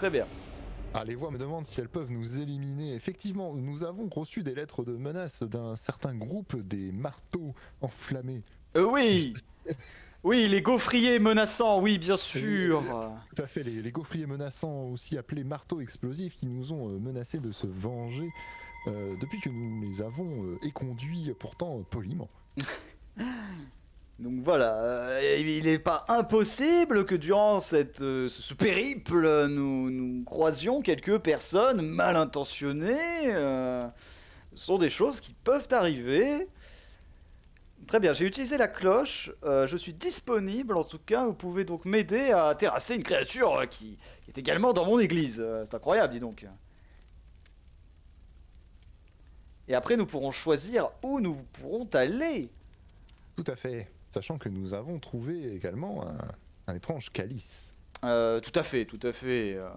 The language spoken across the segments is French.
Très bien. Ah, les voix me demandent si elles peuvent nous éliminer. Effectivement, nous avons reçu des lettres de menace d'un certain groupe des marteaux enflammés. Euh, oui Oui, les gaufriers menaçants, oui, bien sûr Tout à fait, les, les gaufriers menaçants, aussi appelés marteaux explosifs, qui nous ont euh, menacés de se venger euh, depuis que nous les avons euh, éconduits, pourtant poliment. Donc voilà, euh, il n'est pas impossible que durant cette, euh, ce périple, euh, nous, nous croisions quelques personnes mal intentionnées. ce sont des choses qui peuvent arriver. Très bien, j'ai utilisé la cloche, je suis disponible en tout cas, vous pouvez donc m'aider à terrasser une créature qui, est également dans mon église. C'est incroyable, dis donc. Et après, nous pourrons choisir où nous pourrons aller. Tout à fait, sachant que nous avons trouvé également un, un étrange calice. Euh, tout à fait, tout à fait. euh.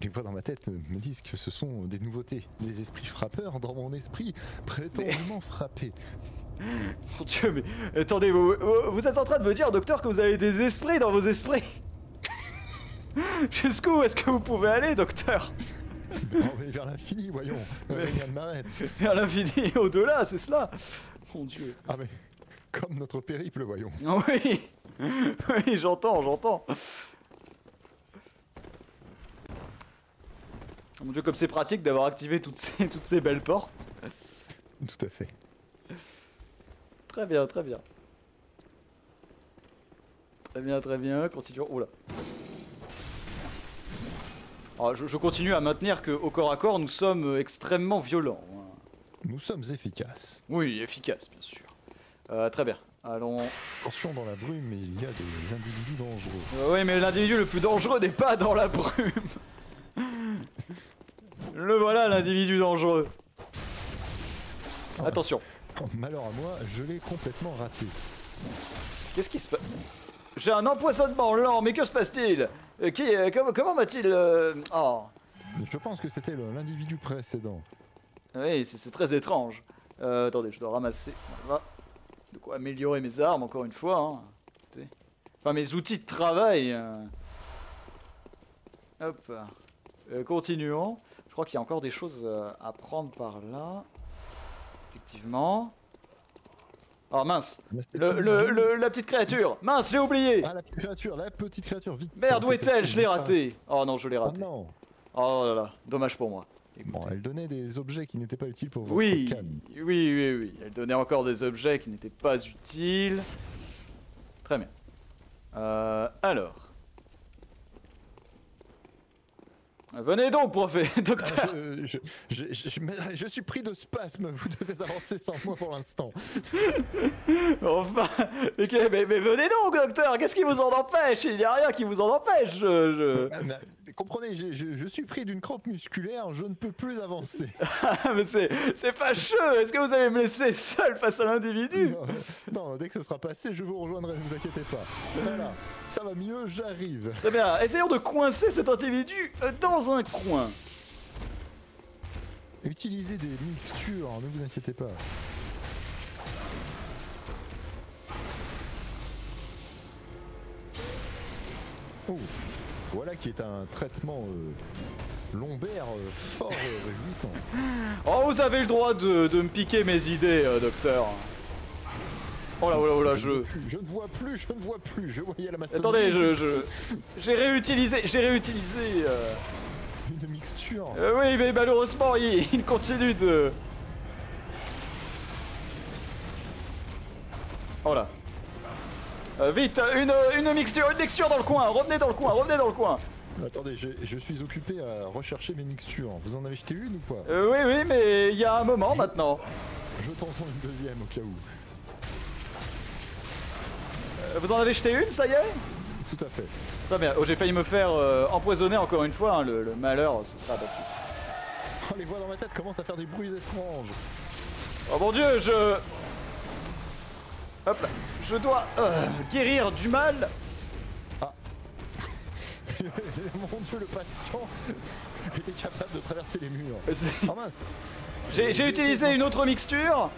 Les voix dans ma tête me disent que ce sont des nouveautés, des esprits frappeurs dans mon esprit, prétendument frappés. Mon dieu, mais attendez, vous êtes en train de me dire, docteur, que vous avez des esprits dans vos esprits? Jusqu'où est-ce que vous pouvez aller, docteur? Mais vers l'infini, voyons. Euh. Vers l'infini et au-delà, c'est cela Mon dieu. Ah mais, comme notre périple, voyons. Ah Oui Oui, j'entends, j'entends. Mon dieu, comme c'est pratique d'avoir activé toutes ces, toutes ces belles portes. Tout à fait. Très bien, très bien. Très bien, très bien. Continuons. Oula. Alors, je, je continue à maintenir que au corps à corps, nous sommes euh, extrêmement violents. hein. Nous sommes efficaces. Oui, efficace, bien sûr. Euh, très bien. Allons. Attention dans la brume, il y a des individus dangereux. Euh, oui, mais l'individu le plus dangereux n'est pas dans la brume. Le voilà, l'individu dangereux. Attention. Oh, malheur à moi, je l'ai complètement raté. Qu'est-ce qui se passe J'ai un empoisonnement lent, mais que se passe-t-il? Qui, euh, comment, comment m'a-t-il euh, Oh, Je pense que c'était l'individu précédent. oui, c'est très étrange. Euh, attendez, je dois ramasser. Voilà. De quoi améliorer mes armes, encore une fois. hein. Enfin, mes outils de travail. euh. Hop. Euh, continuons. Je crois qu'il y a encore des choses euh, à prendre par là. Effectivement. Oh mince c'était le, le- le- La petite créature Mince, je l'ai oublié Ah, la petite créature, la petite créature, vite Merde, où est-elle Je l'ai petite- raté Oh non, je l'ai Oh raté. non Oh là là, dommage pour moi. Bon, elle donnait des objets qui n'étaient pas utiles pour votre Oui, canne. oui, oui, oui. Elle donnait encore des objets qui n'étaient pas utiles. Très bien. Euh, alors. Venez donc, prophète, docteur. Je, je, je, je- mais je suis pris de spasme, vous devez avancer sans moi pour l'instant. Enfin, mais, mais venez donc, docteur. Qu'est-ce qui vous en empêche? Il n'y a rien qui vous en empêche. Je, Ah, comprenez, je, je- je suis pris d'une crampe musculaire, je ne peux plus avancer. Ah, mais c'est, c'est fâcheux. Est-ce que vous allez me laisser seul face à l'individu? Non, non, dès que ce sera passé, je vous rejoindrai, ne vous inquiétez pas. Voilà, ça va mieux, j'arrive. Très bien. Essayons de coincer cet individu dans un coin. Utilisez des mixtures, ne vous inquiétez pas. Oh, voilà qui est un traitement euh, lombaire euh, fort réjouissant. Oh, vous avez le droit de, de me piquer mes idées, euh, docteur. Oh là, oh là, oh là, je... Je ne vois plus, je ne vois plus, je voyais la. Attendez, je... je... J'ai réutilisé... J'ai réutilisé... euh, Une mixture. euh, oui, mais malheureusement, il, il continue de... Oh là. Euh, vite, une, une mixture, une mixture dans le coin, revenez dans le coin, revenez dans le coin. Attendez, je, je suis occupé à rechercher mes mixtures. Vous en avez jeté une ou pas Euh, oui, oui, mais il y a un moment maintenant. Je t'en sens une deuxième au cas où. Euh, Vous en avez jeté une, ça y est? Tout à fait. Très bien. Oh, j'ai failli me faire euh, empoisonner encore une fois, hein, le, le malheur, ce sera abattu. Oh, les voix dans ma tête commencent à faire des bruits étranges. Oh mon dieu, je... Hop là. Je dois euh, guérir du mal. Mon dieu, le patient était capable de traverser les murs. Oh mince, J'ai utilisé une autre mixture.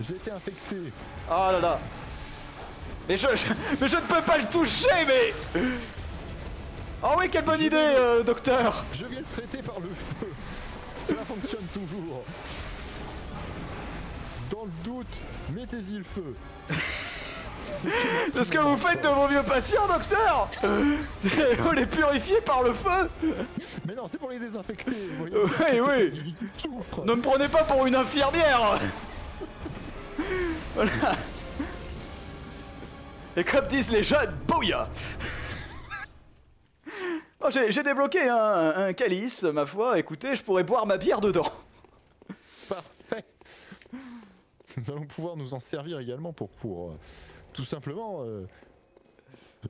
j'ai été infecté. Ah là là. Mais je, je- mais je ne peux pas le toucher, mais... Oh oui, quelle bonne idée, euh, docteur Je viens le traiter par le feu. Cela fonctionne toujours. Dans le doute, mettez-y le feu. C'est ce que vous faites de vos vieux patients, docteur Vous les purifiez par le feu Mais non, c'est pour les désinfecter. Oui, oui. Ne me prenez pas pour une infirmière Voilà Et comme disent les jeunes, bouilla Oh, j'ai j'ai débloqué un, un calice, ma foi, écoutez, je pourrais boire ma bière dedans. Parfait. Nous allons pouvoir nous en servir également pour, pour euh, tout simplement euh,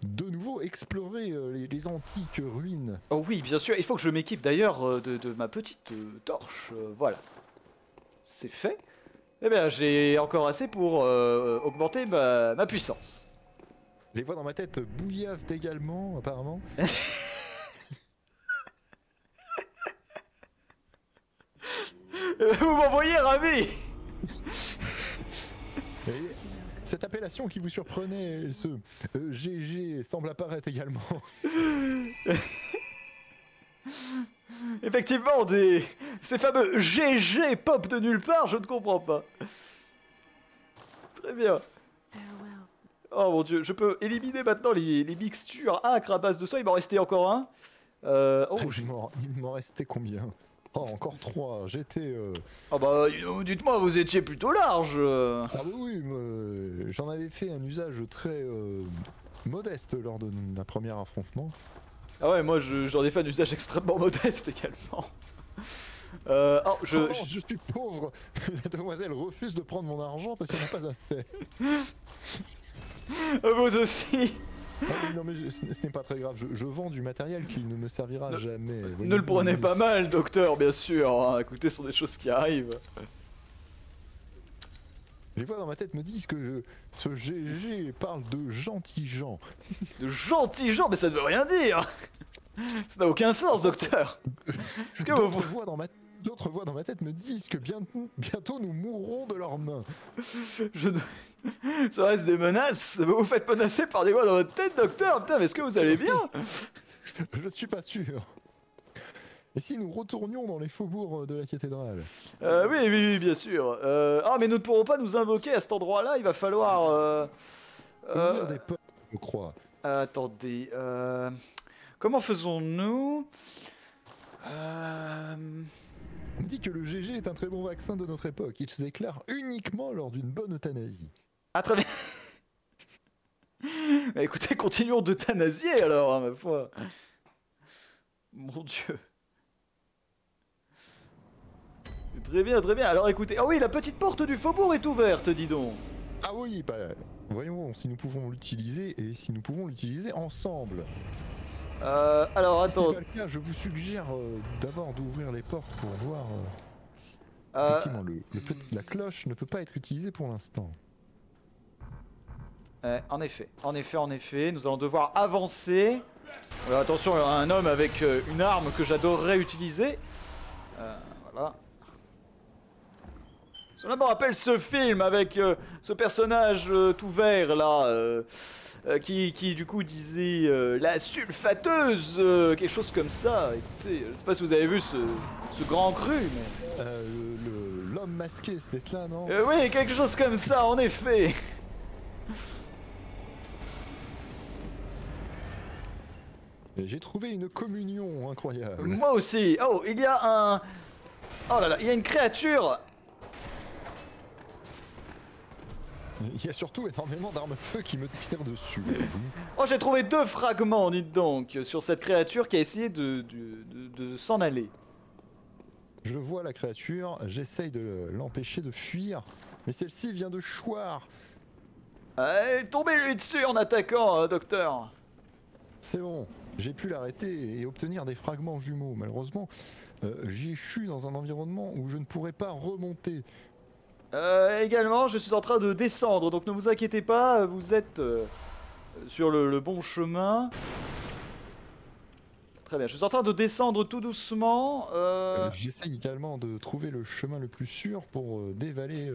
de nouveau explorer euh, les, les antiques ruines. Oh oui, bien sûr, il faut que je m'équipe d'ailleurs de, de ma petite torche, voilà. C'est fait. Eh bien, j'ai encore assez pour euh, augmenter ma, ma puissance. Les voix dans ma tête bouillavent également, apparemment. Vous m'envoyez ravi Et cette appellation qui vous surprenait, ce euh, GG, semble apparaître également. Effectivement, des... ces fameux GG pop de nulle part, je ne comprends pas. Très bien. Oh mon dieu, je peux éliminer maintenant les, les mixtures acres à base de ça. Il m'en restait encore un. Euh, oh, Ah, il m'en restait combien? Oh, encore trois. J'étais. euh, ah bah, dites-moi, vous étiez plutôt large. euh. Ah oui, oui, mais j'en avais fait un usage très euh, modeste lors de ma première affrontement. Ah ouais, moi je- j'en ai fait un usage extrêmement modeste également. Euh, oh, je, Oh non, je- je suis pauvre La demoiselle refuse de prendre mon argent parce qu'elle n'a pas assez. vous aussi. Non mais je- ce ce n'est pas très grave, je, je vends du matériel qui ne me servira Ne- jamais. Ne le prenez pas mal, docteur, bien sûr. hein. Écoutez, ce sont des choses qui arrivent. Les voix dans ma tête me disent que ce GG parle de gentils gens. De gentils gens, mais ça ne veut rien dire. Ça n'a aucun sens, docteur. Est-ce que vous... D'autres voix dans ma D'autres voix dans ma tête me disent que bientôt, bientôt nous mourrons de leurs mains. Je ne... Ça reste des menaces. Vous vous faites menacer par des voix dans votre tête, docteur. Putain, mais est-ce que vous allez bien? Je ne suis pas sûr. Et si nous retournions dans les faubourgs de la cathédrale? Euh, oui, oui, oui, bien sûr. Euh, Ah, mais nous ne pourrons pas nous invoquer à cet endroit-là. Il va falloir... euh, Ouvrir des portes, je crois. Attendez. Comment faisons-nous Euh, On me dit que le GG est un très bon vaccin de notre époque. Il se déclare uniquement lors d'une bonne euthanasie. À travers... Bah, écoutez, continuons d'euthanasier alors, hein, ma foi. Mon dieu. Très bien, très bien. Alors écoutez, ah oui, la petite porte du faubourg est ouverte, dis donc. Ah oui, bah, voyons si nous pouvons l'utiliser et si nous pouvons l'utiliser ensemble. Euh, alors attends. cas, je vous suggère euh, d'abord d'ouvrir les portes pour voir. euh, effectivement, le, le petit- la cloche ne peut pas être utilisée pour l'instant. en effet, en effet, en effet, nous allons devoir avancer. Attention, il y a un homme avec une arme que j'adorerais utiliser. Voilà. Cela me rappelle ce film avec ce personnage tout vert là, euh, qui, qui du coup disait euh, la sulfateuse, euh, quelque chose comme ça. Écoutez, je sais pas si vous avez vu ce, ce grand cru, mais. L'homme masqué, c'était cela, non? Oui, quelque chose comme ça, en effet. J'ai trouvé une communion incroyable. Moi aussi. Oh, il y a un. Oh là là, il y a une créature. Il y a surtout énormément d'armes à feu qui me tirent dessus. Oh, j'ai trouvé deux fragments, dites donc, sur cette créature qui a essayé de, de, de- de s'en aller. Je vois la créature, j'essaye de l'empêcher de fuir, mais celle-ci vient de choir. Euh, Tombez-lui dessus en attaquant, euh, docteur. C'est bon, j'ai pu l'arrêter et obtenir des fragments jumeaux. Malheureusement, euh, j'y échoue dans un environnement où je ne pourrais pas remonter. Euh, également, je suis en train de descendre, donc ne vous inquiétez pas, vous êtes euh, sur le, le bon chemin. Très bien, je suis en train de descendre tout doucement. euh, Euh, J'essaye également de trouver le chemin le plus sûr pour euh, dévaler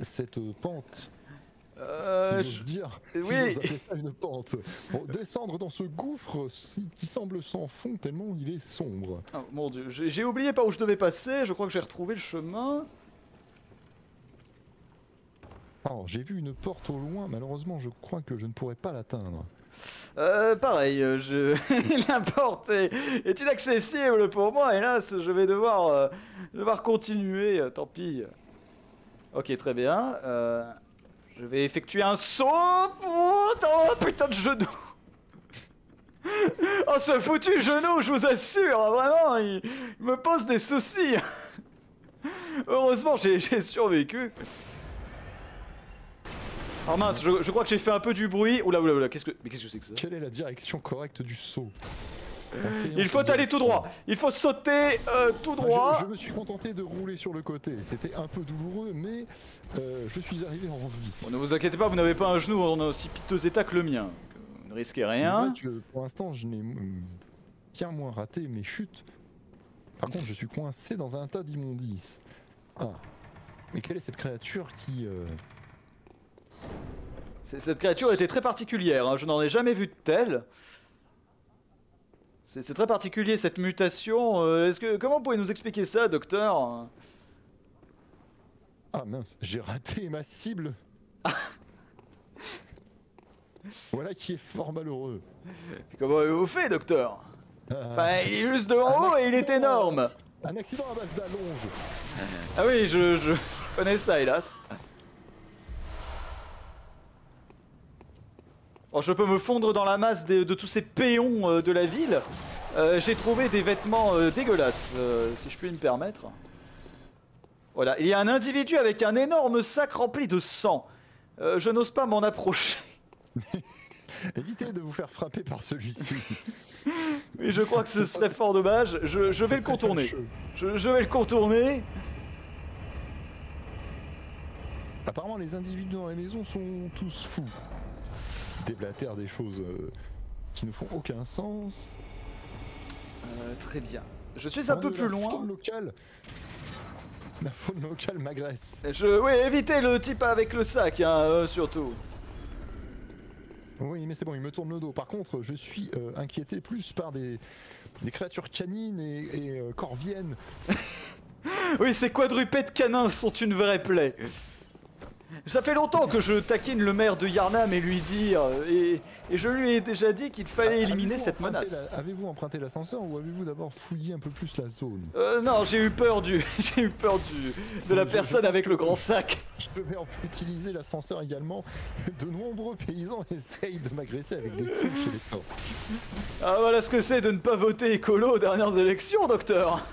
cette pente. Euh, si je- dire, oui. si ça une pente. Descendre dans ce gouffre si- qui semble sans fond tellement il est sombre. Oh, mon dieu, j'ai j'ai oublié par où je devais passer, je crois que j'ai retrouvé le chemin. Alors, j'ai vu une porte au loin, malheureusement, je crois que je ne pourrais pas l'atteindre. Euh, pareil, euh, je... la porte est, inaccessible pour moi, hélas, je vais devoir, euh, devoir continuer, euh, tant pis. Ok, très bien. je vais effectuer un saut. Oh, oh, putain de genou Oh, ce foutu genou, je vous assure, vraiment, il, me pose des soucis. Heureusement, j'ai survécu. Oh mince, je, je crois que j'ai fait un peu du bruit. Oula, oula, oula, qu'est-ce que... Mais qu'est-ce que c'est que ça? Quelle est la direction correcte du saut? Il faut aller tout droit. Il faut sauter euh, tout Ah, droit. Je, je me suis contenté de rouler sur le côté. C'était un peu douloureux, mais euh, je suis arrivé en vie. Bon, ne vous inquiétez pas, vous n'avez pas un genou en aussi piteux état que le mien. Donc, Vous ne risquez C'est rien. que pour l'instant, je n'ai bien moins raté mes chutes. Par contre, je suis coincé dans un tas d'immondices. Ah. Mais quelle est cette créature qui... euh, C'est- Cette créature était très particulière. hein, Je n'en ai jamais vu de telle. C'est très particulier cette mutation. euh, Est-ce que comment vous pouvez nous expliquer ça, docteur? Ah mince, j'ai raté ma cible. voilà qui est fort malheureux. Comment avez-vous fait, docteur? Enfin, il est juste devant haut et il est énorme. un accident à base d'allonge. Ah oui, je, je connais ça, hélas. Oh, je peux me fondre dans la masse de, tous ces péons euh, de la ville. Euh, J'ai trouvé des vêtements euh, dégueulasses, si je puis me permettre. Voilà, il y a un individu avec un énorme sac rempli de sang. Je n'ose pas m'en approcher. Évitez de vous faire frapper par celui-ci. Mais je crois que ce serait fort dommage. Je, je vais le contourner. Je, je vais le contourner. Apparemment, les individus dans la maison sont tous fous. Déblatèrent des choses euh, qui ne font aucun sens. Euh, très bien. Je suis un peu plus loin. La faune locale m'agresse. Je, oui, évitez le type avec le sac, hein, euh, surtout. Oui, mais c'est bon, il me tourne le dos. Par contre, je suis euh, inquiété plus par des, des créatures canines et, et, euh, corviennes. Oui, ces quadrupèdes canins sont une vraie plaie. Ça fait longtemps que je taquine le maire de Yarnam et lui dire, et, et je lui ai déjà dit qu'il fallait éliminer Avez-vous cette menace. Avez-vous emprunté l'ascenseur ou avez-vous d'abord fouillé un peu plus la zone? Euh, non, j'ai eu peur du, j'ai eu peur du, de la personne avec le grand sac. Je vais en utiliser l'ascenseur également. De nombreux paysans essayent de m'agresser avec des coups chez les. Ah voilà ce que c'est de ne pas voter écolo aux dernières élections, docteur.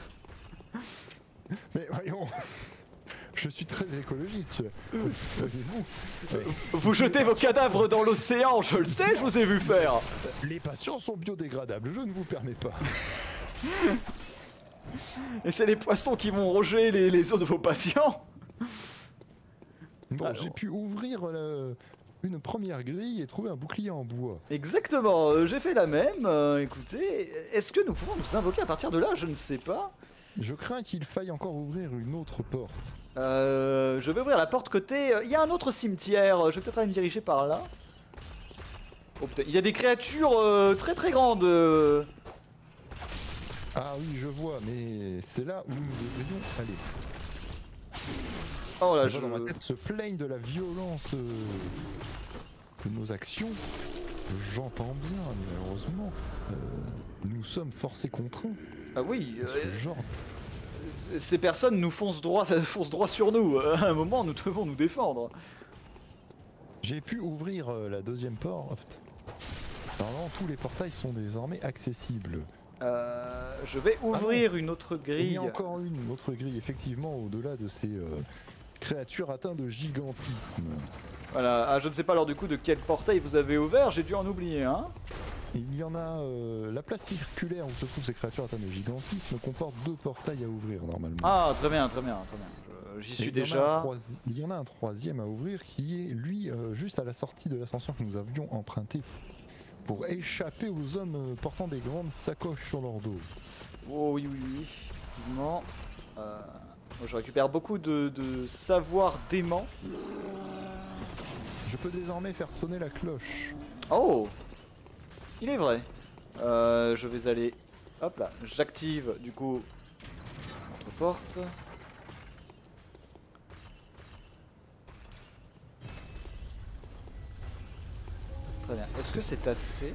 Mais voyons, je suis très écologique. Euh, Vous jetez vos cadavres dans l'océan, je le sais, je vous ai vu faire. Les patients sont biodégradables, je ne vous permets pas. Et c'est les poissons qui vont ronger les, les os de vos patients. Bon, Alors. j'ai pu ouvrir le- une première grille et trouver un bouclier en bois. Exactement, euh, j'ai fait la même. euh, écoutez, est-ce que nous pouvons nous invoquer à partir de là Je ne sais pas. Je crains qu'il faille encore ouvrir une autre porte. Euh, je vais ouvrir la porte côté. euh, Il y a un autre cimetière. Je vais peut-être aller me diriger par là. Oh putain, il y a des créatures euh, très très grandes. euh. Ah oui, je vois, mais c'est là où nous devrions aller. Oh là, je. dans ma tête se plaignent de la violence euh, de nos actions. J'entends bien, mais malheureusement, euh, nous sommes forcés contraints. Ah oui, euh, Ce genre. c- ces personnes nous foncent droit, foncent droit sur nous. À un moment, nous devons nous défendre. J'ai pu ouvrir euh, la deuxième porte. Normalement, tous les portails sont désormais accessibles. Euh, je vais ouvrir une autre Et Il grille. y a encore une, une autre grille, effectivement, au-delà de ces euh, créatures atteintes de gigantisme. Voilà, ah, je ne sais pas alors du coup de quel portail vous avez ouvert, j'ai dû en oublier un. Il y en a. euh, la place circulaire où se trouvent ces créatures atteintes de gigantisme comporte deux portails à ouvrir normalement. Ah, très bien, très bien, très bien. J'y suis déjà. Il y en a un troisième à ouvrir qui est lui euh, juste à la sortie de l'ascenseur que nous avions emprunté pour échapper aux hommes portant des grandes sacoches sur leur dos. Oh oui, oui, oui, effectivement. Euh, je récupère beaucoup de, de savoir dément. Je peux désormais faire sonner la cloche. Oh Il est vrai. Euh, je vais aller... Hop là, j'active du coup notre porte. Très bien. Est-ce que c'est assez?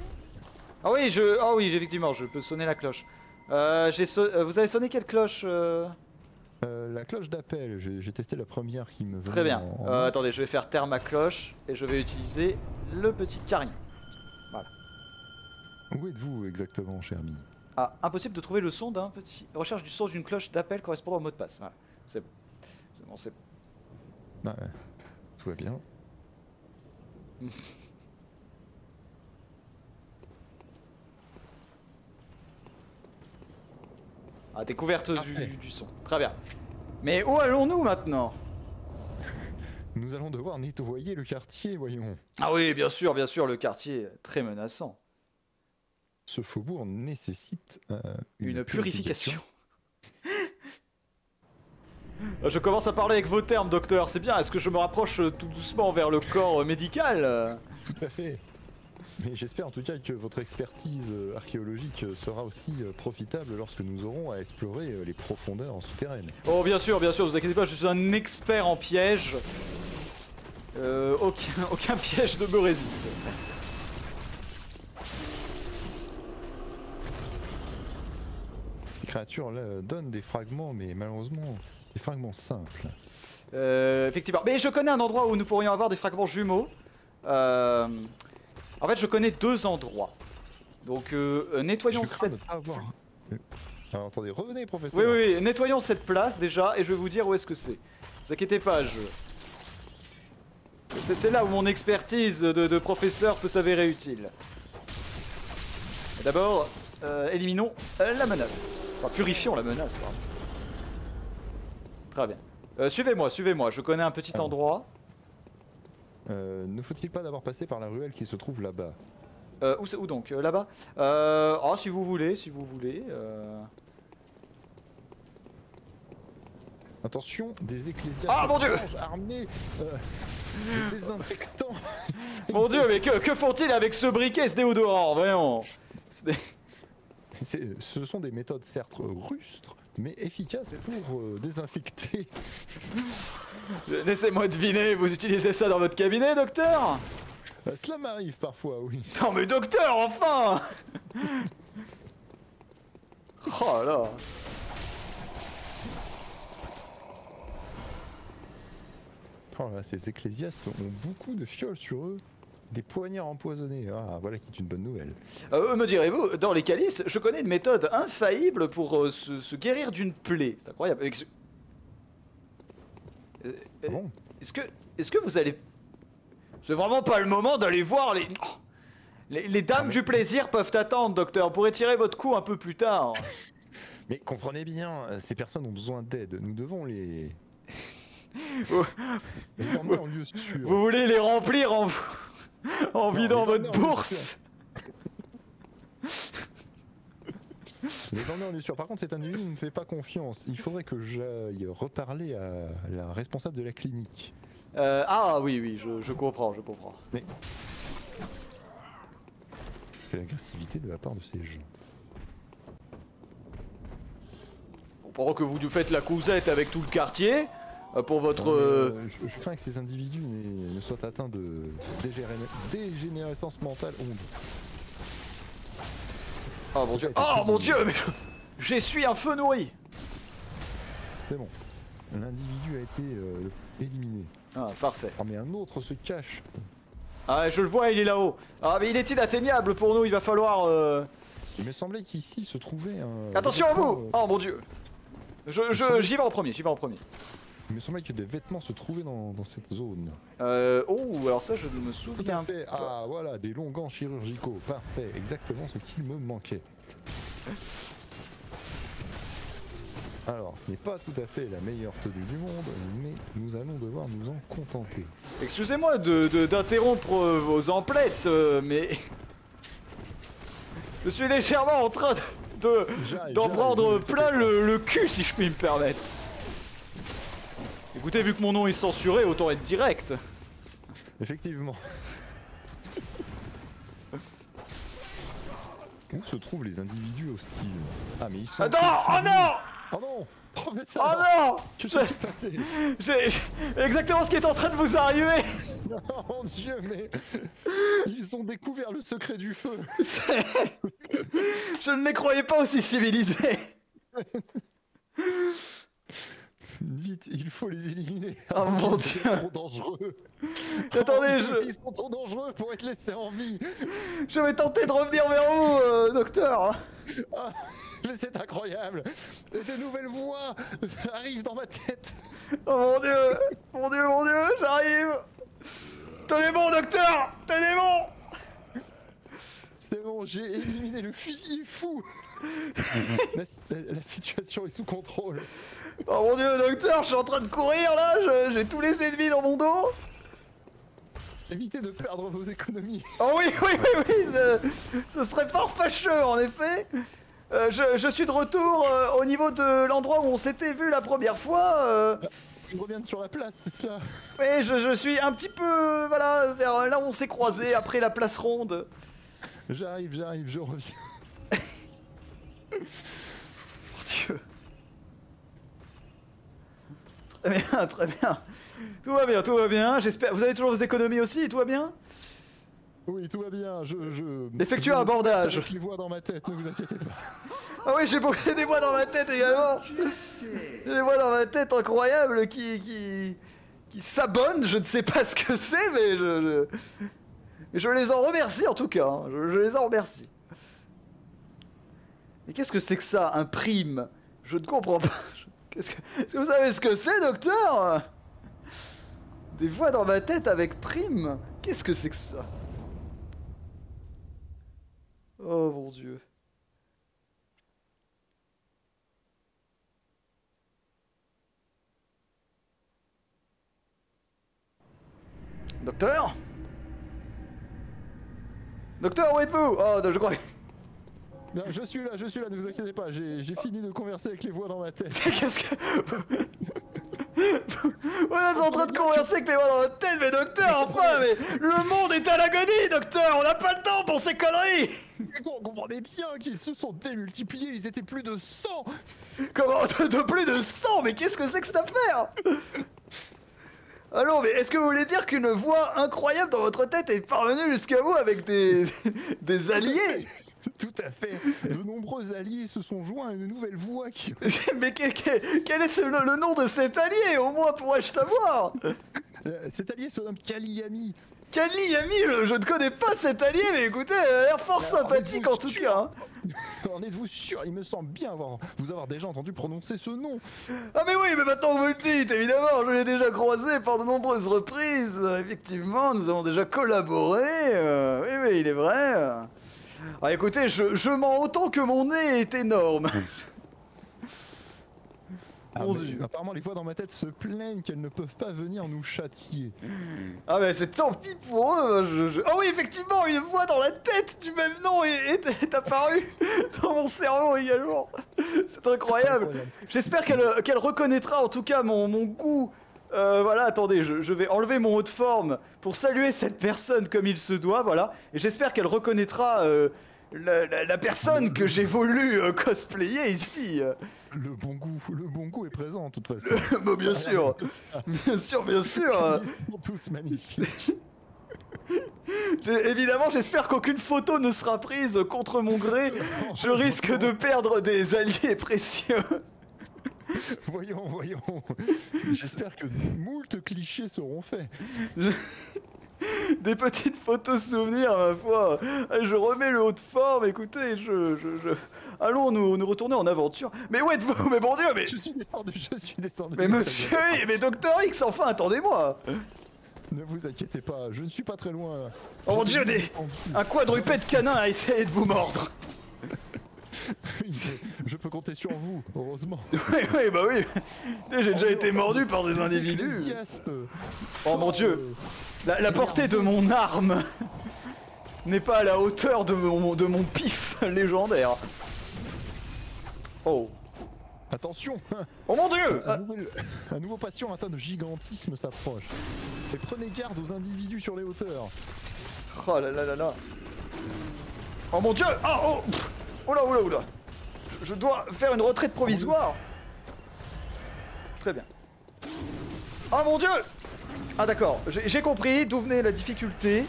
Ah oui, je... Ah oui, effectivement, je peux sonner la cloche. Euh, so- euh, Vous avez sonné quelle cloche euh? Euh, la cloche d'appel, j'ai testé la première qui me venait Très bien. en- en Euh, attendez, je vais faire taire ma cloche et je vais utiliser le petit carillon. Où êtes-vous exactement, cher ami Ah, impossible de trouver le son d'un petit. Recherche du son d'une cloche d'appel correspondant au mot de passe. Voilà, c'est bon. C'est bon, c'est. Ah, ouais. Tout va bien. Ah, découverte du son. Très bien. Mais où allons-nous maintenant? Nous allons devoir nettoyer le quartier, voyons. Ah oui, bien sûr, bien sûr, le quartier est très menaçant. Ce faubourg nécessite euh, Une, purification. Je commence à parler avec vos termes, docteur. C'est bien. Est-ce que je me rapproche euh, tout doucement vers le corps euh, médical Tout à fait. Mais j'espère en tout cas que votre expertise archéologique sera aussi profitable lorsque nous aurons à explorer les profondeurs souterraines. Oh, bien sûr, bien sûr. Vous inquiétez pas, je suis un expert en pièges. Euh, aucun, aucun piège ne me résiste. Ces créatures-là euh, donnent des fragments, mais malheureusement, des fragments simples. Euh, effectivement. Mais je connais un endroit où nous pourrions avoir des fragments jumeaux. Euh, en fait, je connais deux endroits. Donc, euh, nettoyons Je cette. Alors attendez, revenez professeur. Oui, oui, oui, nettoyons cette place déjà et je vais vous dire où est-ce que c'est. vous inquiétez pas, je. C'est là où mon expertise de, de professeur peut s'avérer utile. D'abord, euh, éliminons la menace. Enfin, purifions la menace, pardon. Très bien. Euh, suivez-moi, suivez-moi, je connais un petit Ah. endroit. Euh, ne faut-il pas d'abord passer par la ruelle qui se trouve là-bas? Euh, où, où donc Euh, Là-bas? Euh, Oh, si vous voulez, si vous voulez. Attention, des ecclésiastiques Ah, mon Dieu armés de désinfectants. Mon dieu, mais que, que font-ils avec ce briquet, ce déodorant? Voyons Ce sont des méthodes certes rustres, mais efficaces pour euh, désinfecter. Laissez-moi deviner, vous utilisez ça dans votre cabinet, docteur? Euh, Cela m'arrive parfois, oui. Non mais docteur, enfin Oh là Oh là, ces ecclésiastes ont beaucoup de fioles sur eux. Des poignards empoisonnés. Ah, voilà qui est une bonne nouvelle. Euh, Me direz-vous, dans les calices, je connais une méthode infaillible pour euh, se, se guérir d'une plaie. C'est incroyable. Euh, Ah euh, bon Est-ce que, est-ce que vous allez... C'est vraiment pas le moment d'aller voir les... Oh Les, les dames Ah, mais- du plaisir peuvent attendre, docteur. Vous pourrez tirer votre coup un peu plus tard. Mais comprenez bien, ces personnes ont besoin d'aide. Nous devons les. Vous voulez les remplir en, en vidant votre bourse Les emmener en lieu sûr. Par contre, cet individu ne me fait pas confiance. Il faudrait que j'aille reparler à la responsable de la clinique. Euh, Ah oui, oui, je, je comprends, je comprends. Quelle agressivité de la part de ces gens. Bon, pendant que vous nous faites la cousette avec tout le quartier, pour votre... Euh, euh, je, je crains que ces individus ne soient atteints de dégéné- dégénérescence mentale onde. Oh mon dieu Oh mon dieu, mais je- j'essuie un feu nourri C'est bon. L'individu a été euh, éliminé. Ah, parfait. Ah mais un autre se cache. Ah, je le vois, il est là-haut. Ah, mais il est inatteignable pour nous, il va falloir... euh, Il me semblait qu'ici se trouvait un... Attention à vous euh, Oh mon dieu je, je, J'y vais en premier, j'y vais en premier. Il me semblait que des vêtements se trouvaient dans, dans cette zone. Euh, oh, alors ça, je ne me souviens pas. Ah voilà, des longs gants chirurgicaux. Parfait. Exactement ce qu'il me manquait. Alors, ce n'est pas tout à fait la meilleure tenue du monde, mais nous allons devoir nous en contenter. Excusez-moi de- de- d'interrompre euh, vos emplettes, euh, mais... Je suis légèrement en train de- d'en prendre plein le cul, si je puis me permettre. Écoutez, vu que mon nom est censuré, autant être direct. Effectivement. Où se trouvent les individus hostiles Ah mais ils sont... Attends Oh non Oh non Oh non Que s'est-il passé J'ai exactement ce qui est en train de vous arriver. Oh mon dieu, mais... Ils ont découvert le secret du feu. Je ne les croyais pas aussi civilisés Vite, il faut les éliminer. Oh mon Ils dieu. sont trop dangereux. Attendez, je, Ils sont trop dangereux pour être laissés en vie. Je vais tenter de revenir vers vous, euh, docteur. Ah, Mais c'est incroyable. Et de nouvelles voix arrivent dans ma tête. Oh mon dieu Mon dieu, mon dieu, j'arrive. Tenez bon, docteur Tenez bon. C'est bon, j'ai éliminé le fusil fou. La, la- la situation est sous contrôle. Oh mon dieu, docteur, je suis en train de courir là, j'ai tous les ennemis dans mon dos Évitez de perdre vos économies. Oh oui, oui, oui, oui, ce, ce serait fort fâcheux en effet. Euh, je, je suis de retour euh, au niveau de l'endroit où on s'était vu la première fois. euh, Ils reviennent sur la place, c'est ça je, je suis un petit peu, voilà, vers là où on s'est croisés après la place ronde. J'arrive, j'arrive, je reviens. Mon dieu. Très bien, très bien. Tout va bien, tout va bien. J'espère. Vous avez toujours vos économies aussi, tout va bien? Oui, tout va bien, je... je un abordage. Les voix dans ma tête, ne vous inquiétez pas. Ah oui, j'ai beaucoup- des voix dans ma tête également. J'ai des voix dans ma tête incroyables qui qui qui s'abonnent. Je ne sais pas ce que c'est, mais je, je mais je les en remercie en tout cas. hein. Je, je les en remercie. Mais qu'est-ce que c'est que ça, un prime? Je ne comprends pas. Qu'est-ce que est-ce que vous savez ce que c'est, docteur? Des voix dans ma tête avec prime? Qu'est-ce que c'est que ça? Oh mon dieu. Docteur? Docteur, où êtes-vous? Oh, je crois. Non, je suis là, je suis là, ne vous inquiétez pas, j'ai fini de converser avec les voix dans ma tête. Qu'est-ce que... On est en train de converser avec les voix dans notre tête, mais docteur, enfin, mais le monde est à l'agonie, docteur On n'a pas le temps pour ces conneries. On comprenait bien qu'ils se sont démultipliés, ils étaient plus de 100 Comment de, de plus de 100 Mais qu'est-ce que c'est que cette affaire? Allô, mais est-ce que vous voulez dire qu'une voix incroyable dans votre tête est parvenue jusqu'à vous avec des, des alliés? Tout à fait. De nombreux alliés se sont joints à une nouvelle voix qui... Mais que- que- quel est ce- le, le nom de cet allié Au moins pourrais-je savoir? Euh, Cet allié se nomme Kaliyami. Kali Yami, je, je ne connais pas cet allié, mais écoutez, elle a l'air fort Alors, sympathique en tout sûr cas. hein. En êtes-vous sûr? Il me semble bien avoir, vous avoir déjà entendu prononcer ce nom. Ah mais oui, mais maintenant vous le dites, évidemment, je l'ai déjà croisé par de nombreuses reprises. Effectivement, nous avons déjà collaboré. euh, oui, oui, il est vrai. Euh. Ah écoutez, je, je mens autant que mon nez est énorme. Mon mais Dieu. Apparemment, les voix dans ma tête se plaignent qu'elles ne peuvent pas venir nous châtier. Ah mais c'est tant pis pour eux. je- je- Ah oui, effectivement, une voix dans la tête du même nom est, est- est apparue dans mon cerveau également. C'est incroyable. Incroyable. J'espère qu'elle qu'elle reconnaîtra en tout cas mon, mon goût. Euh, voilà, attendez, je, je vais enlever mon haut de forme pour saluer cette personne comme il se doit, voilà. Et j'espère qu'elle reconnaîtra euh, la, la- la personne que j'ai voulu euh, cosplayer ici. Le bon goût, le bon goût est présent de toute façon. Bah, bien sûr, bien sûr, bien sûr. Ils sont tous magnifiques. Évidemment, j'espère qu'aucune photo ne sera prise contre mon gré. Je risque de perdre des alliés précieux. Voyons, voyons. J'espère que moult clichés seront faits. Des petites photos souvenirs, ma foi. Je remets le haut de forme, écoutez, je... je, je- Allons nous, nous retourner en aventure. Mais où êtes-vous Mais bon Dieu, mais... Je suis descendu, je suis descendu. Mais monsieur, mais Docteur X, enfin, attendez-moi Ne vous inquiétez pas, je ne suis pas très loin. Oh mon Dieu, des-. Un quadrupède canin a essayé de vous mordre je peux compter sur vous, heureusement. Oui, oui, bah oui J'ai déjà été mordu par des Des individus Oh mon Dieu La, la portée de mon arme n'est pas à la hauteur de mon, de mon pif légendaire. Oh. Attention Oh mon dieu un, nouvel- un nouveau patient atteint de gigantisme s'approche. Et prenez garde aux individus sur les hauteurs. Oh là là là là Oh mon dieu oh pff. Oula oula oula je, je dois faire une retraite provisoire Très bien. Oh mon dieu Ah d'accord, j'ai compris d'où venait la difficulté.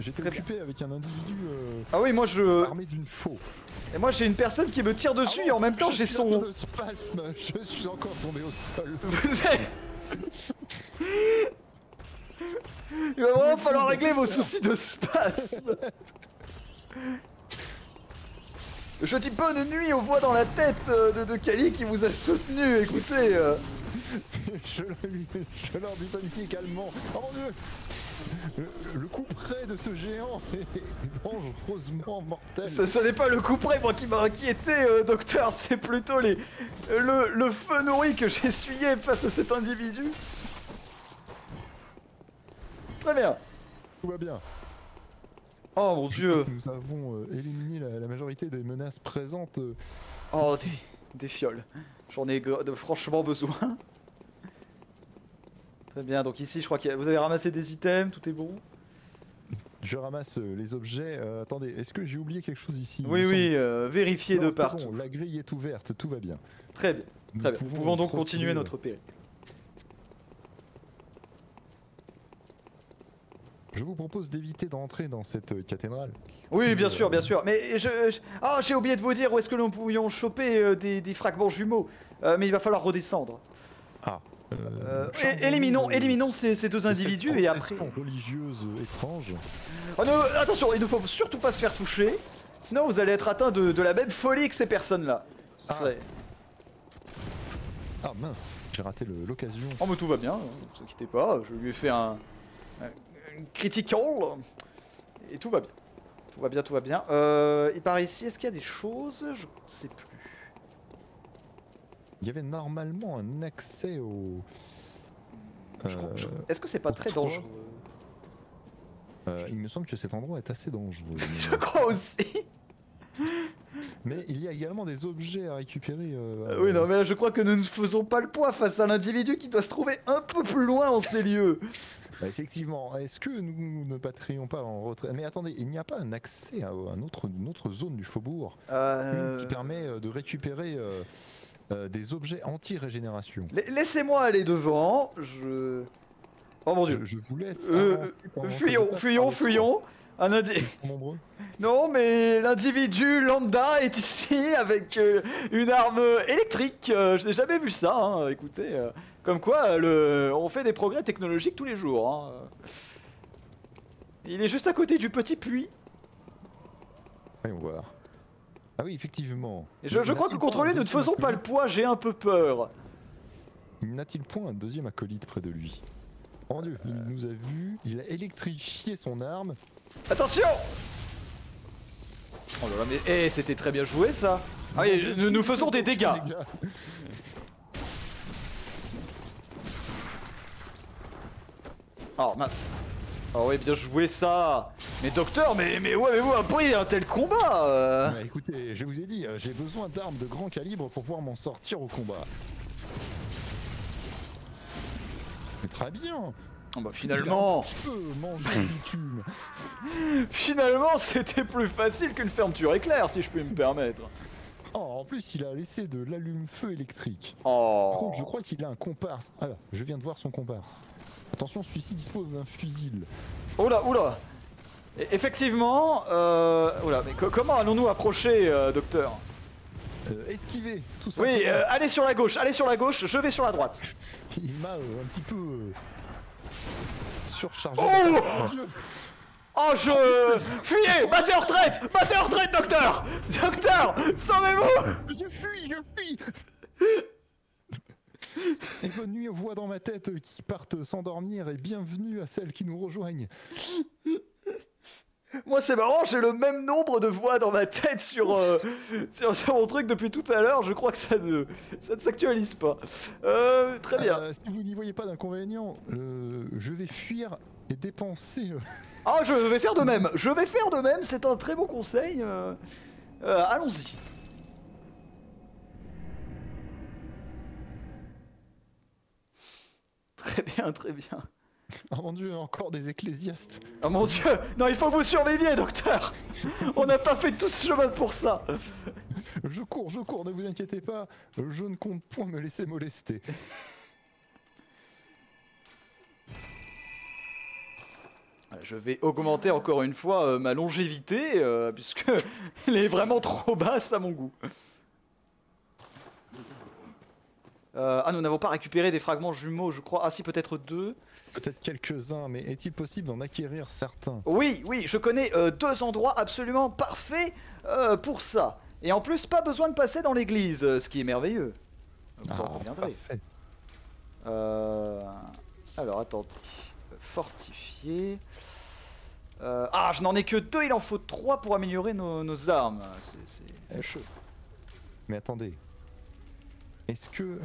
J'étais bien. occupé avec un individu euh, Ah oui, moi je... armé d'une faux. Et moi j'ai une personne qui me tire dessus et en même temps j'ai son... spasme, je suis encore tombé au sol. Vous êtes... Il va vraiment falloir régler vos soucis de spasme. Je dis bonne nuit aux voix dans la tête euh, de, de Kali qui vous a soutenu. Écoutez, euh, je, leur, je leur dis amicalement. Oh mon dieu le, le coup près de ce géant est dangereusement mortel. ce, ce n'est pas le coup près moi qui m'a inquiété, euh, docteur. C'est plutôt les le, le feu nourri que j'ai essuyé face à cet individu. Très bien. Tout va bien. Oh mon dieu. Nous avons euh, éliminé la, la majorité des menaces présentes. euh, Oh des, des fioles. J'en ai de- franchement besoin. Très bien, donc ici je crois que vous avez ramassé des items, tout est bon? Je ramasse euh, les objets. Euh, attendez, est-ce que j'ai oublié quelque chose ici? Oui, oui, vérifiez Non, de partout. bon, la grille est ouverte, tout va bien. Très bien, Nous très bien. Nous pouvons donc continuer notre périple. Je vous propose d'éviter d'entrer dans cette euh, cathédrale. Oui, bien Euh, sûr, bien sûr. Mais je. je- Ah, j'ai oublié de vous dire où est-ce que nous pouvions choper euh, des, des fragments jumeaux. Euh, mais il va falloir redescendre. Ah. Euh, éliminons, éliminons ces, ces deux individus et après. religieuse étrange. Oh, non, attention, il ne faut surtout pas se faire toucher. Sinon, vous allez être atteint de, de la même folie que ces personnes-là. Ce Ah. serait- Ah mince, j'ai raté l'occasion. Oh mais tout va bien, ne vous inquiétez pas, je lui ai fait un critical et tout va bien. Tout va bien, tout va bien. Euh, et par ici, est-ce qu'il y a des choses? Je ne sais plus. Il y avait normalement un accès au. Je crois- je- Euh, Est-ce que c'est pas très dangereux? Euh, il me semble que cet endroit est assez dangereux. Je crois aussi. Mais il y a également des objets à récupérer. euh, Euh, oui, non, mais là, je crois que nous ne faisons pas le poids face à l'individu qui doit se trouver un peu plus loin en ces lieux. Bah, effectivement, est-ce que nous ne battrions pas en retrait Mais attendez, il n'y a pas un accès à un autre, une autre zone du faubourg Euh, qui permet euh, de récupérer euh, euh, des objets anti-régénération? La- Laissez-moi aller devant. Je. Oh mon dieu. je vous laisse. Fuyons, fuyons, fuyons. Un indi... Non, mais l'individu lambda est ici avec une arme électrique. Je n'ai jamais vu ça. hein, Écoutez, comme quoi, euh, le... on fait des progrès technologiques tous les jours. hein. Il est juste à côté du petit puits. Voyons voir. Ah oui, effectivement. Et je, je crois que contre lui, nous ne faisons pas le poids. J'ai un peu peur. N'a-t-il point un deuxième acolyte près de lui? Oh mon dieu, il nous a vus, il a électrifié son arme. Attention Oh là là, mais eh, c'était très bien joué ça. Ah oui, nous faisons des dégâts. Oh mince. Oh oui, bien joué ça. Mais docteur, mais, mais où avez-vous appris un tel combat euh Bah, écoutez, je vous ai dit, euh, j'ai besoin d'armes de grand calibre pour pouvoir m'en sortir au combat. Mais très bien Oh bah finalement, un petit peu finalement c'était plus facile qu'une fermeture éclair si je puis me permettre. Oh, en plus, il a laissé de l'allume-feu électrique. Par Oh. contre, je crois qu'il a un comparse. Ah, je viens de voir son comparse. Attention, celui-ci dispose d'un fusil. Oula, oula. E- effectivement, euh... Oula, mais co- comment allons-nous approcher, euh, docteur? Euh, esquivé, tout simplement. Oui, euh, allez sur la gauche, allez sur la gauche, je vais sur la droite. Il m'a euh, un petit peu surchargé. Oh. Oh, je... Fuyez Battez en retraite Battez en retraite, docteur Docteur Sauvez-vous Je fuis, je fuis Et bonne nuit aux voix dans ma tête qui partent s'endormir et bienvenue à celles qui nous rejoignent. Moi, c'est marrant, j'ai le même nombre de voix dans ma tête sur, euh, sur, sur mon truc depuis tout à l'heure. Je crois que ça ne, ça ne s'actualise pas. Euh, très bien. Euh, si vous n'y voyez pas d'inconvénient, je vais fuir et dépenser. Ah, je vais faire de même. Je vais faire de même, c'est un très bon conseil. Allons-y. Très bien, très bien. Oh mon dieu, encore des ecclésiastes. Oh mon dieu Non, il faut que vous surviviez, docteur On n'a pas fait tout ce chemin pour ça Je cours, je cours, ne vous inquiétez pas. Je ne compte point me laisser molester. Je vais augmenter encore une fois euh, ma longévité, euh, puisque elle est vraiment trop basse à mon goût. Euh, ah, nous n'avons pas récupéré des fragments jumeaux, je crois. Ah si, peut-être deux. Peut-être quelques-uns, mais est-il possible d'en acquérir certains? Oui, oui, je connais euh, deux endroits absolument parfaits euh, pour ça. Et en plus, pas besoin de passer dans l'église, ce qui est merveilleux. Vous en Ah, Alors, attendez. Fortifié. Euh, Ah, je n'en ai que deux, il en faut trois pour améliorer nos, nos armes. C'est- C'est chaud. Mais attendez. Est-ce que euh,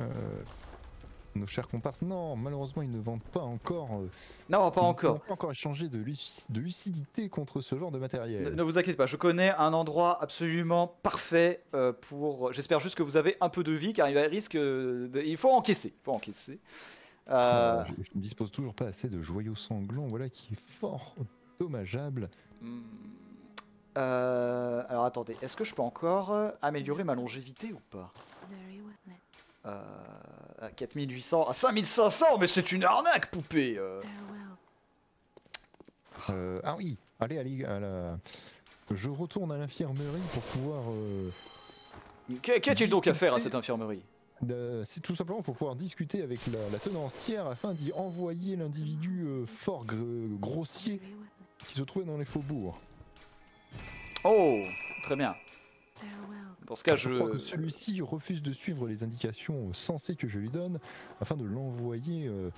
nos chers comparses... Non, malheureusement, ils ne vendent pas encore... euh, Non, pas ils n'ont encore. pas encore échangé de, luci- de lucidité contre ce genre de matériel. ne vous inquiétez pas, je connais un endroit absolument parfait euh, pour. J'espère juste que vous avez un peu de vie, car il risque. de- Il faut encaisser. Il faut encaisser. Euh, Euh, je, je ne dispose toujours pas assez de joyaux sanglants, voilà qui est fort dommageable. hmm, euh, alors attendez, est-ce que je peux encore améliorer ma longévité ou pas? À 4800, à 5500, mais c'est une arnaque, poupée euh. Euh, ah oui, allez, allez, à la... Je retourne à l'infirmerie pour pouvoir... euh, Qu'y quy a-t-il donc à faire à cette infirmerie? Euh, c'est tout simplement pour pouvoir discuter avec la, la tenancière afin d'y envoyer l'individu euh, fort gr- grossier Very well then. qui se trouvait dans les faubourgs. Oh, très bien. Dans ce cas, Je crois que je. celui-ci refuse de suivre les indications sensées que je lui donne afin de l'envoyer euh,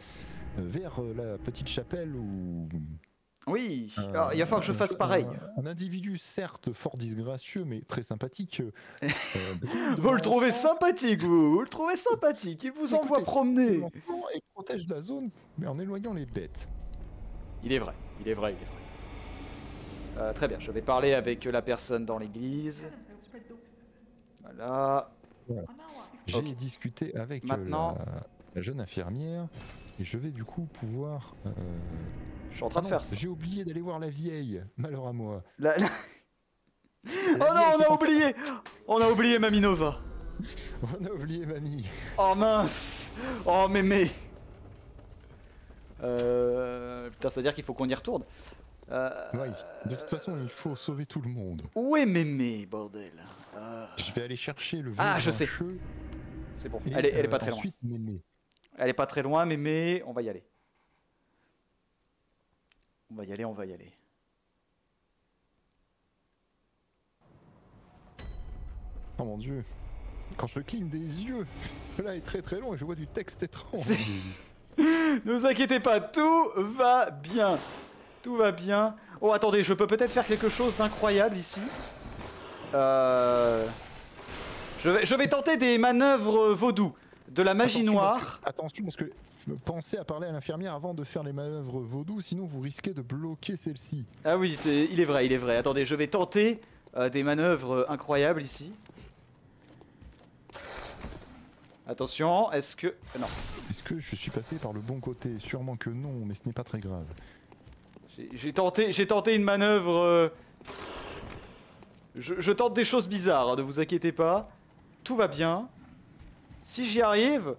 vers euh, la petite chapelle où... Oui, euh, alors, il va falloir que je fasse pareil. Un, un individu certes fort disgracieux mais très sympathique. euh, Vous le trouvez sympathique, vous Vous le trouvez sympathique Il vous envoie Écoutez, promener Et protège la zone mais en éloignant les bêtes. Il est vrai, il est vrai, il est vrai. Euh, très bien, je vais parler avec la personne dans l'église. Voilà. J'ai Ok. discuté avec euh, Maintenant- la, la jeune infirmière et je vais du coup pouvoir. euh, Je suis en train ah de non, faire ça. J'ai oublié d'aller voir la vieille. Malheur à moi. La- la- La Oh non, on a oublié On a oublié Mamie Nova. On a oublié mamie. Oh mince Oh mémé Euh... Putain, ça veut dire qu'il faut qu'on y retourne. Euh... Oui. De toute façon, il faut sauver tout le monde. Où est mémé, bordel? Je vais aller chercher le Ah, je sais. C'est bon, elle est, elle est pas euh, très loin. Ensuite, mémé. Elle est pas très loin, mémé, on va y aller. On va y aller, on va y aller. Oh mon dieu. Quand je cligne des yeux, cela est très très long et je vois du texte étrange. Ne vous inquiétez pas, tout va bien. Tout va bien. Oh, attendez, je peux peut-être faire quelque chose d'incroyable ici? Euh... Je, vais, je vais tenter des manœuvres vaudou. De la magie Attention, noire. parce que- attention parce que pensez à parler à l'infirmière avant de faire les manœuvres vaudou, sinon vous risquez de bloquer celle-ci. Ah oui, il est vrai, il est vrai. Attendez, je vais tenter euh, des manœuvres incroyables ici. Attention, est-ce que... Non, Est-ce que je suis passé par le bon côté? Sûrement que non, mais ce n'est pas très grave. j'ai, j'ai tenté, j'ai tenté une manœuvre... euh, Je, je tente des choses bizarres, hein, ne vous inquiétez pas. Tout va bien. Si j'y arrive,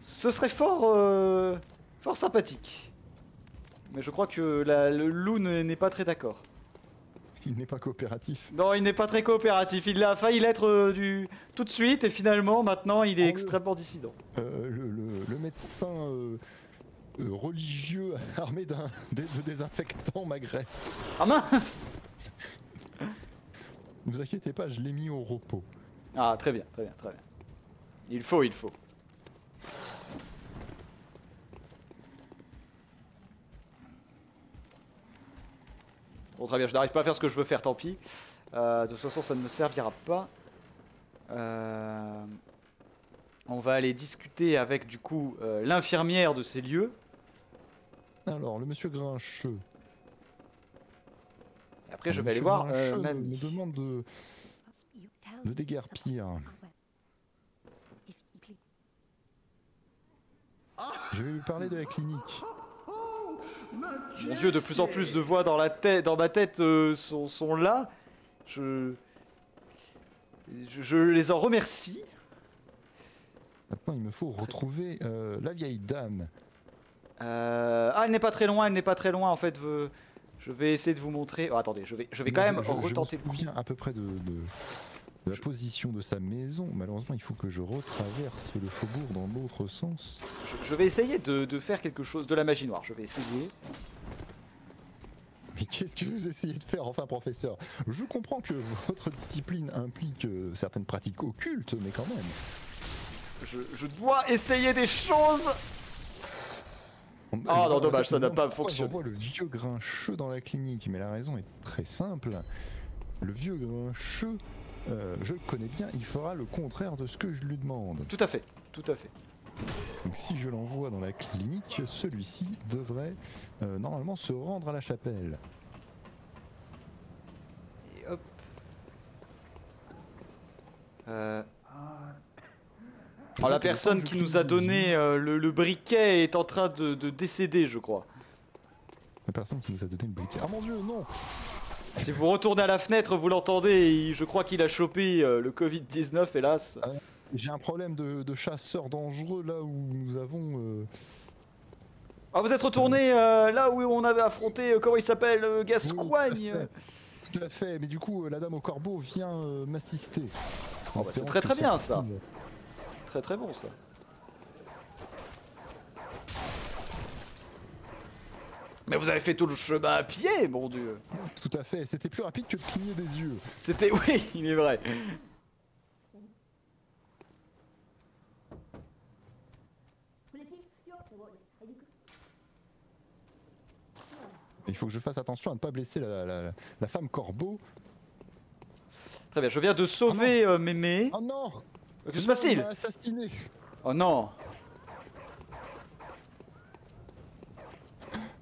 ce serait fort... euh, fort sympathique. Mais je crois que la- le loup ne- n'est pas très d'accord. Il n'est pas coopératif. Non, il n'est pas très coopératif. Il a failli l'être euh, du tout de suite et finalement, maintenant, il est Oh. extrêmement dissident. Euh, le, le- le médecin religieux armé d'un de désinfectant m'agresse. Ah mince Ne vous inquiétez pas, je l'ai mis au repos. Ah, très bien, très bien, très bien. Il faut, il faut. Bon, très bien, je n'arrive pas à faire ce que je veux faire, tant pis. Euh, de toute façon, ça ne me servira pas. Euh, On va aller discuter avec, du coup, euh, l'infirmière de ces lieux. Alors, le monsieur Grincheux. Après, je vais aller voir euh, Grincheux mamie. me demande de, de déguerpir. Je vais lui parler de la clinique. Mon dieu, de plus en plus de voix dans, la tête, dans ma tête euh, sont, sont là. Je... je... je les en remercie. Maintenant, il me faut retrouver euh, la vieille dame. Euh, Ah, elle n'est pas très loin, elle n'est pas très loin en fait. Je vais essayer de vous montrer. Oh, attendez, je vais, je vais quand même je- je- retenter Je le me coup. à peu près de, de- de la position de sa maison. Malheureusement, il faut que je retraverse le faubourg dans l'autre sens. Je, vais essayer de, de faire quelque chose de la magie noire. Je vais essayer. Mais qu'est-ce que vous essayez de faire, enfin, professeur? Je comprends que votre discipline implique euh, certaines pratiques occultes, mais quand même. Je dois essayer des choses. Ah, non, dommage, ça n'a pas fonctionné. On voit le vieux grincheux dans la clinique, mais la raison est très simple. Le vieux grincheux, euh, je le connais bien, il fera le contraire de ce que je lui demande. Tout à fait, tout à fait. Donc si je l'envoie dans la clinique, celui-ci devrait euh, normalement se rendre à la chapelle. Et hop. Euh... Alors, la personne qui nous a donné euh, le, le briquet est en train de, de décéder, je crois. La personne qui nous a donné le briquet. Ah mon dieu, non Si vous retournez à la fenêtre, vous l'entendez. Je crois qu'il a chopé euh, le Covid-19, hélas. J'ai un problème de, de chasseur dangereux là où nous avons... euh, Ah, vous êtes retourné là où on avait affronté, comment il s'appelle, Gascoigne. Oui, Tout à fait, mais du coup, la dame au corbeau vient m'assister. Oh, bah, c'est très, très bien, ça. Très très bon ça. Mais vous avez fait tout le chemin à pied, mon dieu. Tout à fait, c'était plus rapide que de cligner des yeux. C'était, oui, il est vrai. Il faut que je fasse attention à ne pas blesser la, la- la femme corbeau. Très bien, je viens de sauver euh, Mémé. Oh non Que se passe-t-il? Assassiné Oh non.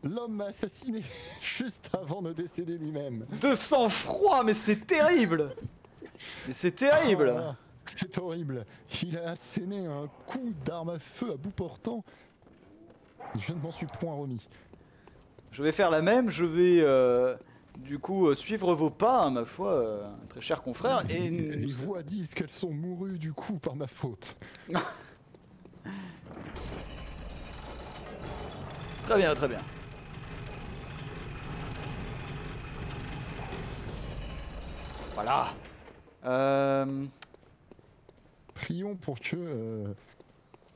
L'homme m'a assassiné juste avant de décéder lui-même. De sang-froid, mais c'est terrible. Mais c'est terrible. Oh là, C'est horrible. Il a asséné un coup d'arme à feu à bout portant. Je ne m'en suis point remis. Je vais faire la même, je vais euh, du coup euh, suivre vos pas, hein, ma foi, euh, très cher confrère. Et Les voix disent qu'elles sont mourues du coup par ma faute. Très bien, très bien. Voilà. Euh, Prions pour que euh,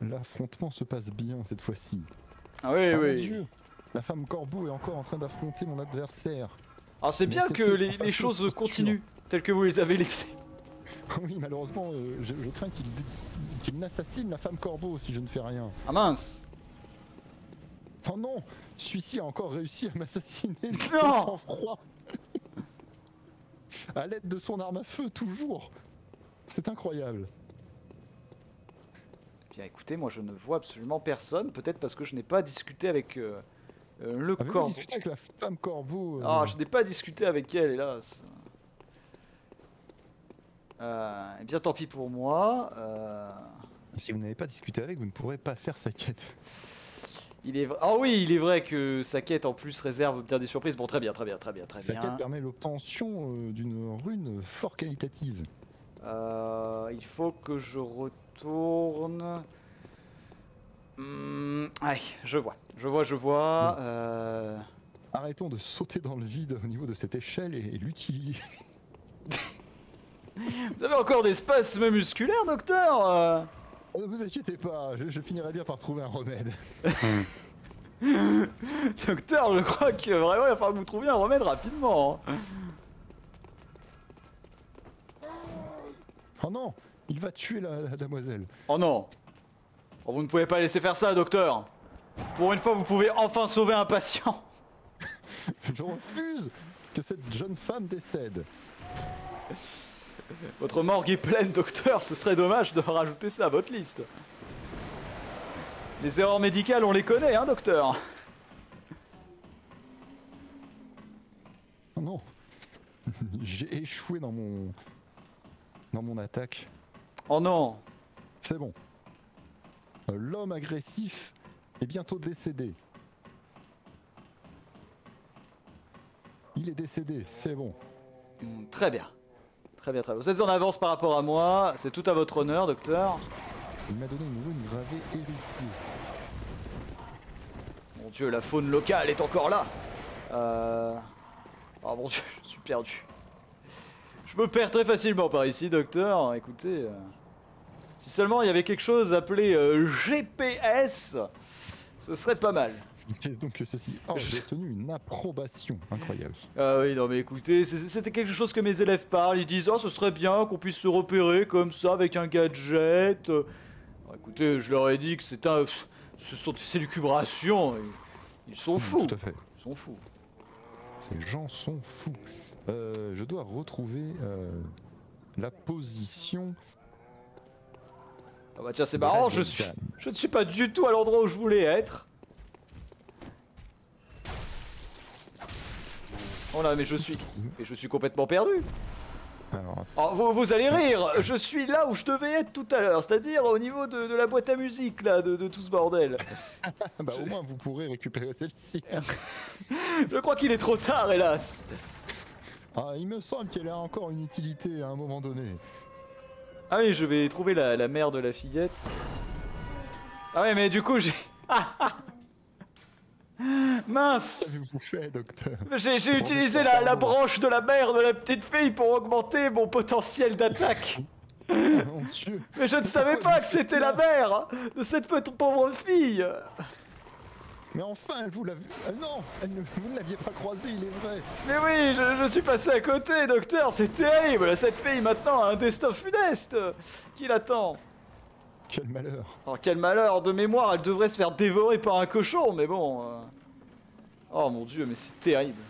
l'affrontement se passe bien cette fois-ci. Ah oui, Ah, mon oui. Dieu, la femme corbeau est encore en train d'affronter mon adversaire. Alors c'est bien que les, choses continuent telles que vous les avez laissées. oui, malheureusement, euh, je, je crains qu'il qu'il n'assassine la femme corbeau si je ne fais rien. Ah mince. Oh non Celui-ci a encore réussi à m'assassiner de Non sang-froid À l'aide de son arme à feu, toujours C'est incroyable. Bien écoutez, moi je ne vois absolument personne, peut-être parce que je n'ai pas discuté avec euh, euh, le Avez-vous corbeau. discuté avec la femme corbeau euh, Ah, je n'ai pas discuté avec elle, hélas. Euh, eh bien tant pis pour moi. Si vous n'avez pas discuté avec, vous ne pourrez pas faire sa quête. il est vrai... Ah oui, il est vrai que sa quête en plus réserve bien des surprises. Bon, très bien, très bien, très bien, très Sa bien. quête permet l'obtention d'une rune fort qualitative. Il faut que je retourne. Hmm, ouais, je vois, je vois, je vois. euh, Arrêtons de sauter dans le vide au niveau de cette échelle et, et l'utiliser. Vous avez encore des spasmes musculaires, docteur euh Oh, Ne vous inquiétez pas, je, je finirai bien par trouver un remède. Docteur, je crois que vraiment il va falloir que vous trouviez un remède rapidement. hein. Oh non Il va tuer la, la damoiselle. Oh non Oh, Vous ne pouvez pas laisser faire ça, docteur Pour une fois, vous pouvez enfin sauver un patient Je refuse que cette jeune femme décède. Votre morgue est pleine, docteur, ce serait dommage de rajouter ça à votre liste. Les erreurs médicales, on les connaît, hein, docteur Oh non J'ai échoué dans mon... dans mon attaque. Oh non C'est bon. L'homme agressif est bientôt décédé. Il est décédé, c'est bon. Hmm, Très bien. Très bien, très bien. Vous êtes en avance par rapport à moi. C'est tout à votre honneur, docteur. Il m'a donné une rune gravée héritier. Mon dieu, la faune locale est encore là. Euh... Oh mon dieu, je suis perdu. Je me perds très facilement par ici, docteur. Écoutez, euh, si seulement il y avait quelque chose appelé euh, GPS, ce serait pas mal. Qu'est-ce donc que ceci Oh, j'ai obtenu une approbation incroyable. Ah oui, non mais écoutez, c'était quelque chose que mes élèves parlent. Ils disent, oh, ce serait bien qu'on puisse se repérer comme ça avec un gadget. Euh, alors, écoutez, je leur ai dit que c'est un, ce sont- c'est du cubration. Ils, ils sont fous. Tout à fait. Ils sont fous. Ces gens sont fous. Euh, je dois retrouver euh, la position. Ah bah tiens, c'est marrant, je suis, je ne suis pas du tout à l'endroit où je voulais être. Oh là, mais je suis, mais je suis complètement perdu. Alors, Oh, vous, vous allez rire, je suis là où je devais être tout à l'heure, c'est-à-dire au niveau de, de la boîte à musique là, de, de tout ce bordel. bah, au moins vous pourrez récupérer celle-ci. Je crois qu'il est trop tard, hélas. Ah, il me semble qu'elle a encore une utilité à un moment donné. Ah oui, je vais trouver la, la mère de la fillette. Ah ouais, mais du coup j'ai, Ah, ah. mince. J'ai utilisé la, la branche de la mère de la petite fille pour augmenter mon potentiel d'attaque. Dieu Mais je ne savais pas que c'était la mère de cette pauvre fille. Mais enfin, elle vous l'a vu. Ah non elle ne- Vous ne l'aviez pas croisée, il est vrai. Mais oui, je, je suis passé à côté, docteur, c'est terrible. Cette fille maintenant a un destin funeste qui l'attend. Quel malheur. Alors quel malheur, de mémoire, elle devrait se faire dévorer par un cochon, mais bon... euh. Oh mon dieu, mais c'est terrible.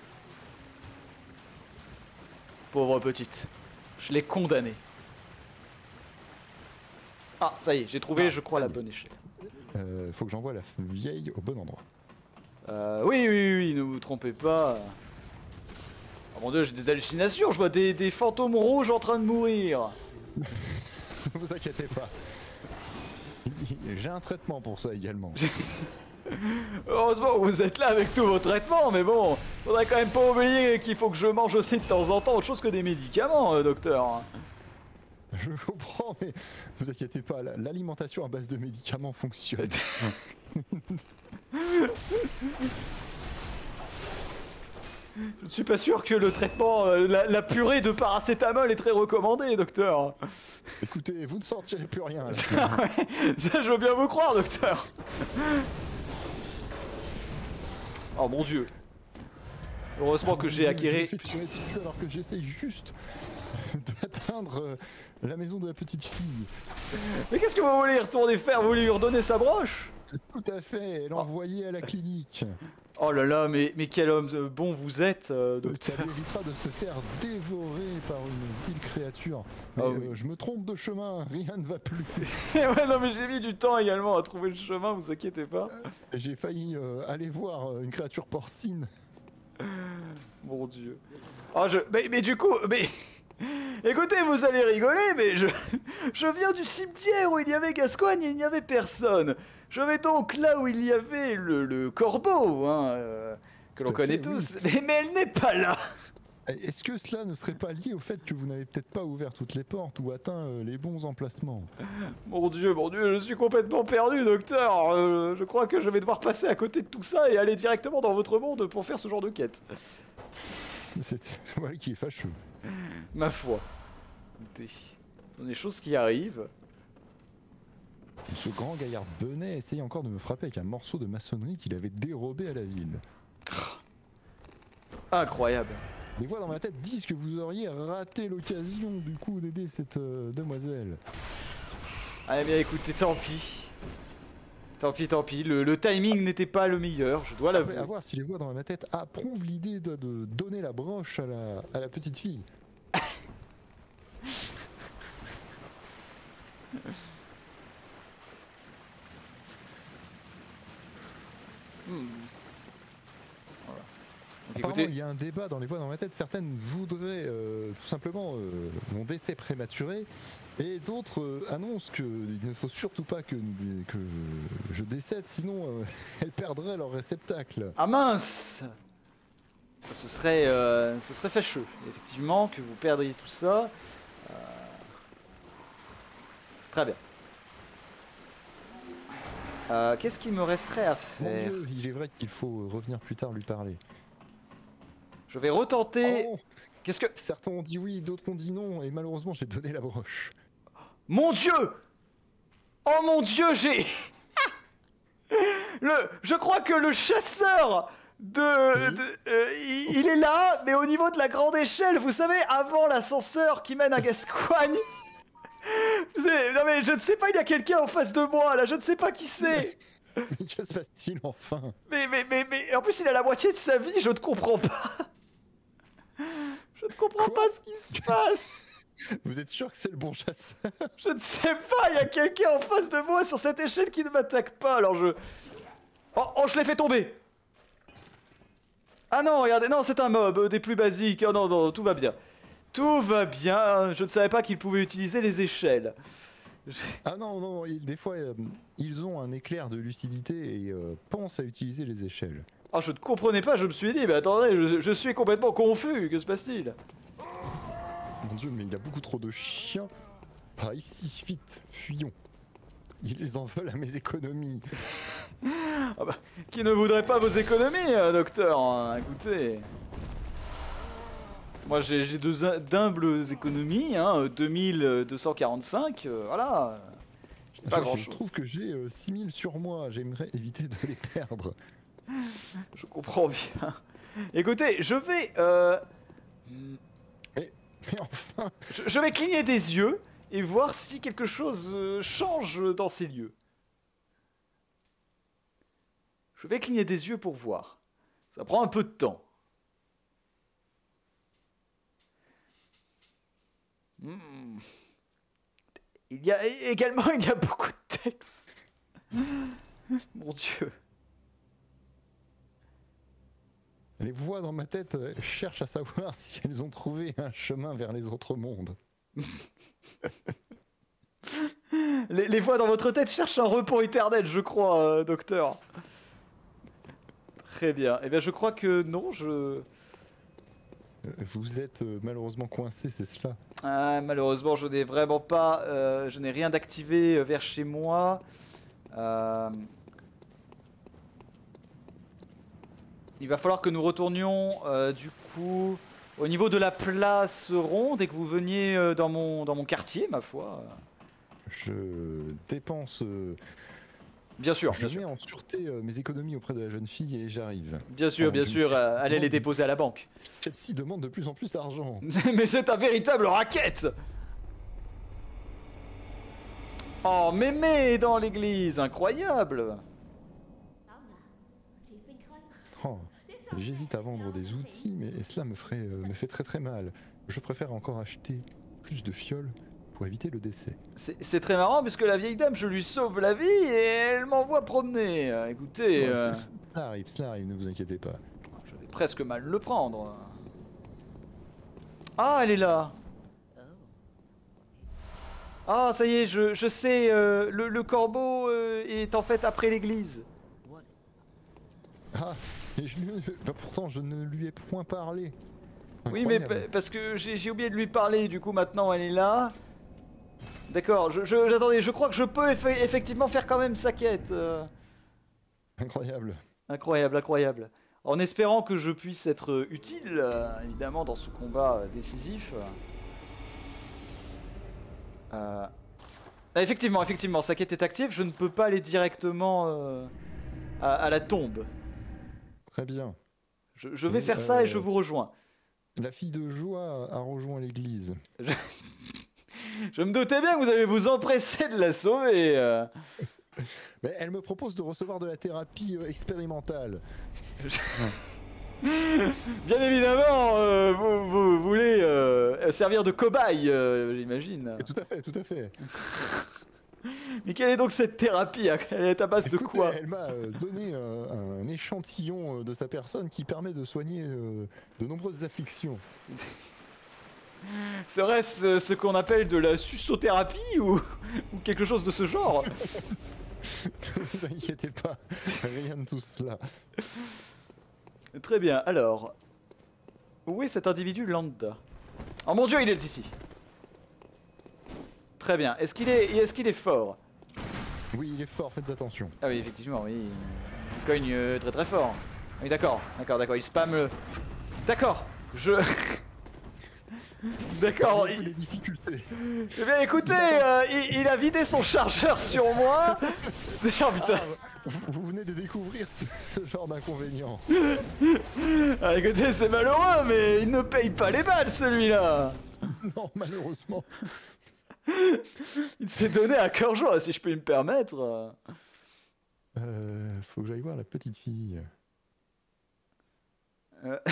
Pauvre petite. Je l'ai condamnée. Ah, ça y est, j'ai trouvé, Ah, je crois, la bonne échelle. Euh, faut que j'envoie la vieille au bon endroit. Euh, oui, oui, oui, ne vous trompez pas. Oh mon dieu, j'ai des hallucinations, je vois des, des fantômes rouges en train de mourir. ne vous inquiétez pas. J'ai un traitement pour ça également. Heureusement, vous êtes là avec tous vos traitements, mais bon, faudrait quand même pas oublier qu'il faut que je mange aussi de temps en temps autre chose que des médicaments, euh, docteur. Je comprends, mais vous inquiétez pas, la- l'alimentation à base de médicaments fonctionne. Je ne suis pas sûr que le traitement, euh, la, la purée de paracétamol est très recommandée, docteur. Écoutez, vous ne sortirez plus rien. là. Ça, je veux bien vous croire, docteur. Oh mon dieu. Heureusement que j'ai tirer dessus alors que j'essaye juste d'atteindre euh, la maison de la petite fille. Mais qu'est-ce que vous voulez y retourner faire? Vous voulez lui redonner sa broche? Tout à fait, elle envoyée à la clinique. Oh là là, mais, mais quel homme bon vous êtes, euh, Euh, docteur. Ça lui évitera de se faire dévorer par une vile créature. Mais Ah euh, oui. je me trompe de chemin, rien ne va plus. ouais, non, mais j'ai mis du temps également à trouver le chemin, vous inquiétez pas. J'ai failli euh, aller voir une créature porcine. Mon dieu. Oh, je. Mais, mais du coup, mais. Écoutez, vous allez rigoler, mais je. Je viens du cimetière où il y avait Gascoigne et il n'y avait personne. Je vais donc là où il y avait le, le corbeau, hein, euh, que l'on connaît fait, tous. Mais, mais elle n'est pas là. Eh, Est-ce que cela ne serait pas lié au fait que vous n'avez peut-être pas ouvert toutes les portes ou atteint euh, les bons emplacements? Mon dieu, mon dieu, je suis complètement perdu, docteur. Euh, je crois que je vais devoir passer à côté de tout ça et aller directement dans votre monde pour faire ce genre de quête. C'est voilà qui est fâcheux. Ma foi. Écoutez, ce sont des choses qui arrivent. Ce grand gaillard Benet essaye encore de me frapper avec un morceau de maçonnerie qu'il avait dérobé à la ville. Incroyable. Des voix dans ma tête disent que vous auriez raté l'occasion du coup d'aider cette euh, demoiselle. Ah bien écoutez, tant pis. Tant pis, tant pis. Le, le timing n'était pas le meilleur, je dois l'avouer. À voir si les voix dans ma tête approuvent l'idée de, de donner la broche à la, à la petite fille. Hmm. Voilà. Apparemment, écoutez, il y a un débat dans les voix dans ma tête. Certaines voudraient euh, tout simplement euh, mon décès prématuré, et d'autres euh, annoncent qu'il ne faut surtout pas que, que je décède, sinon euh, elles perdraient leur réceptacle. Ah mince Ce serait, euh, ce serait fâcheux, effectivement, que vous perdriez tout ça. Euh, Très bien. Euh, Qu'est-ce qu'il me resterait à Mon faire? Dieu, il est vrai qu'il faut revenir plus tard lui parler. Je vais retenter. Oh, Qu'est-ce que. certains ont dit oui, d'autres ont dit non, et malheureusement j'ai donné la broche. Mon Dieu Oh mon Dieu, j'ai. le. Je crois que le chasseur de. Euh, il, il est là, mais au niveau de la grande échelle, vous savez, avant l'ascenseur qui mène à Gascoigne. Non mais je ne sais pas, il y a quelqu'un en face de moi là, je ne sais pas qui c'est. Mais que se passe-t-il enfin? Mais, mais, mais, mais, en plus il a la moitié de sa vie, je ne comprends pas. Je ne comprends Quoi? pas ce qui se passe. Vous êtes sûr que c'est le bon chasseur? Je ne sais pas, il y a quelqu'un en face de moi sur cette échelle qui ne m'attaque pas, alors je... Oh, oh, je l'ai fait tomber Ah non, regardez, non, c'est un mob, euh, des plus basiques. Oh non, non, tout va bien. Tout va bien, je ne savais pas qu'il pouvait utiliser les échelles. Ah non, non, il- des fois euh, ils ont un éclair de lucidité et euh, pensent à utiliser les échelles. Oh, je ne comprenais pas, je me suis dit, mais attendez, je, je suis complètement confus, que se passe-t-il? Mon dieu, mais il y a beaucoup trop de chiens. Par ici, vite, fuyons. Ils les en veulent à mes économies. Qui ne voudrait pas vos économies, euh, docteur hein, Écoutez. Moi j'ai deux d'humbles économies, hein, euh, 2245, euh, voilà. Pas Je- grand Je chose. trouve que j'ai euh, 6000 sur moi, j'aimerais éviter de les perdre. Je comprends bien. Écoutez, je vais. Je, vais cligner des yeux et voir si quelque chose euh, change dans ces lieux. Je vais cligner des yeux pour voir. Ça prend un peu de temps. Hmm. Il y a également il y a beaucoup de texte. Mon Dieu. Les voix dans ma tête euh, cherchent à savoir si elles ont trouvé un chemin vers les autres mondes. Les, les voix dans votre tête cherchent un repos éternel, je crois, euh, docteur. Très bien. Eh bien, je crois que non, je. Euh, Vous êtes euh, malheureusement coincé, c'est cela. Ah, malheureusement, je n'ai vraiment pas. euh, je n'ai rien d'activé vers chez moi. Euh, Il va falloir que nous retournions, euh, du coup, au niveau de la place ronde et que vous veniez euh, dans, mon, dans mon quartier, ma foi. Je dépense, euh, Bien sûr, je bien sûr. mets en sûreté mes économies auprès de la jeune fille et j'arrive. Bien sûr, bien sûr. allez les déposer à la banque. Celle-ci demande de plus en plus d'argent. Mais c'est un véritable racket Oh, mémé dans l'église, incroyable Oh, J'hésite à vendre des outils, mais cela me, ferait, euh, me fait très très mal. Je préfère encore acheter plus de fioles pour éviter le décès. C'est très marrant puisque la vieille dame, je lui sauve la vie et elle m'envoie promener. Écoutez, Ouais, euh, Cela arrive, cela arrive, ne vous inquiétez pas. je vais presque mal le prendre. Ah, elle est là Ah, ça y est, je, je sais, euh, le, le corbeau euh, est en fait après l'église. Ah, je lui- bah, pourtant je ne lui ai point parlé. Oui, mais parce que j'ai oublié de lui parler, du coup maintenant elle est là. D'accord, je, je, j'attendais, je crois que je peux effe- effectivement faire quand même sa quête. euh. Incroyable. Incroyable, incroyable. En espérant que je puisse être utile, euh, évidemment, dans ce combat euh, décisif. Euh, ah, effectivement, effectivement, sa quête est active, je ne peux pas aller directement à, à la tombe. Très bien. Je, je vais Et, faire ça et euh, je vous rejoins. La fille de Joie a rejoint l'église. Je me doutais bien que vous allez vous empresser de la sauver. euh. Mais elle me propose de recevoir de la thérapie euh, expérimentale. Bien évidemment, euh, vous, vous voulez euh, servir de cobaye, euh, j'imagine. Tout à fait, tout à fait. Mais quelle est donc cette thérapie Elle est à base de quoi Elle m'a euh, donné un, un échantillon euh, de sa personne qui permet de soigner euh, de nombreuses afflictions. Serait-ce euh, ce qu'on appelle de la sustothérapie ou, ou quelque chose de ce genre? Ne vous inquiétez pas, rien de tout cela. Très bien, alors. Où est cet individu lambda? Oh mon dieu, il est ici Très bien, est-ce qu'il est, est, qu'il est fort? Oui, il est fort, faites attention. Ah oui, effectivement, oui. Il cogne euh, très très fort. Oui, d'accord, d'accord, d'accord, il spam le... D'accord, je... D'accord, il- les difficultés. Eh bien écoutez, euh, il, il a vidé son chargeur sur moi Oh putain Vous, vous venez de découvrir ce, ce genre d'inconvénient. Ah, Écoutez, c'est malheureux, mais il ne paye pas les balles celui-là Non, malheureusement. Il s'est donné à cœur joie, si je peux me permettre. Euh, faut que j'aille voir la petite fille. Euh.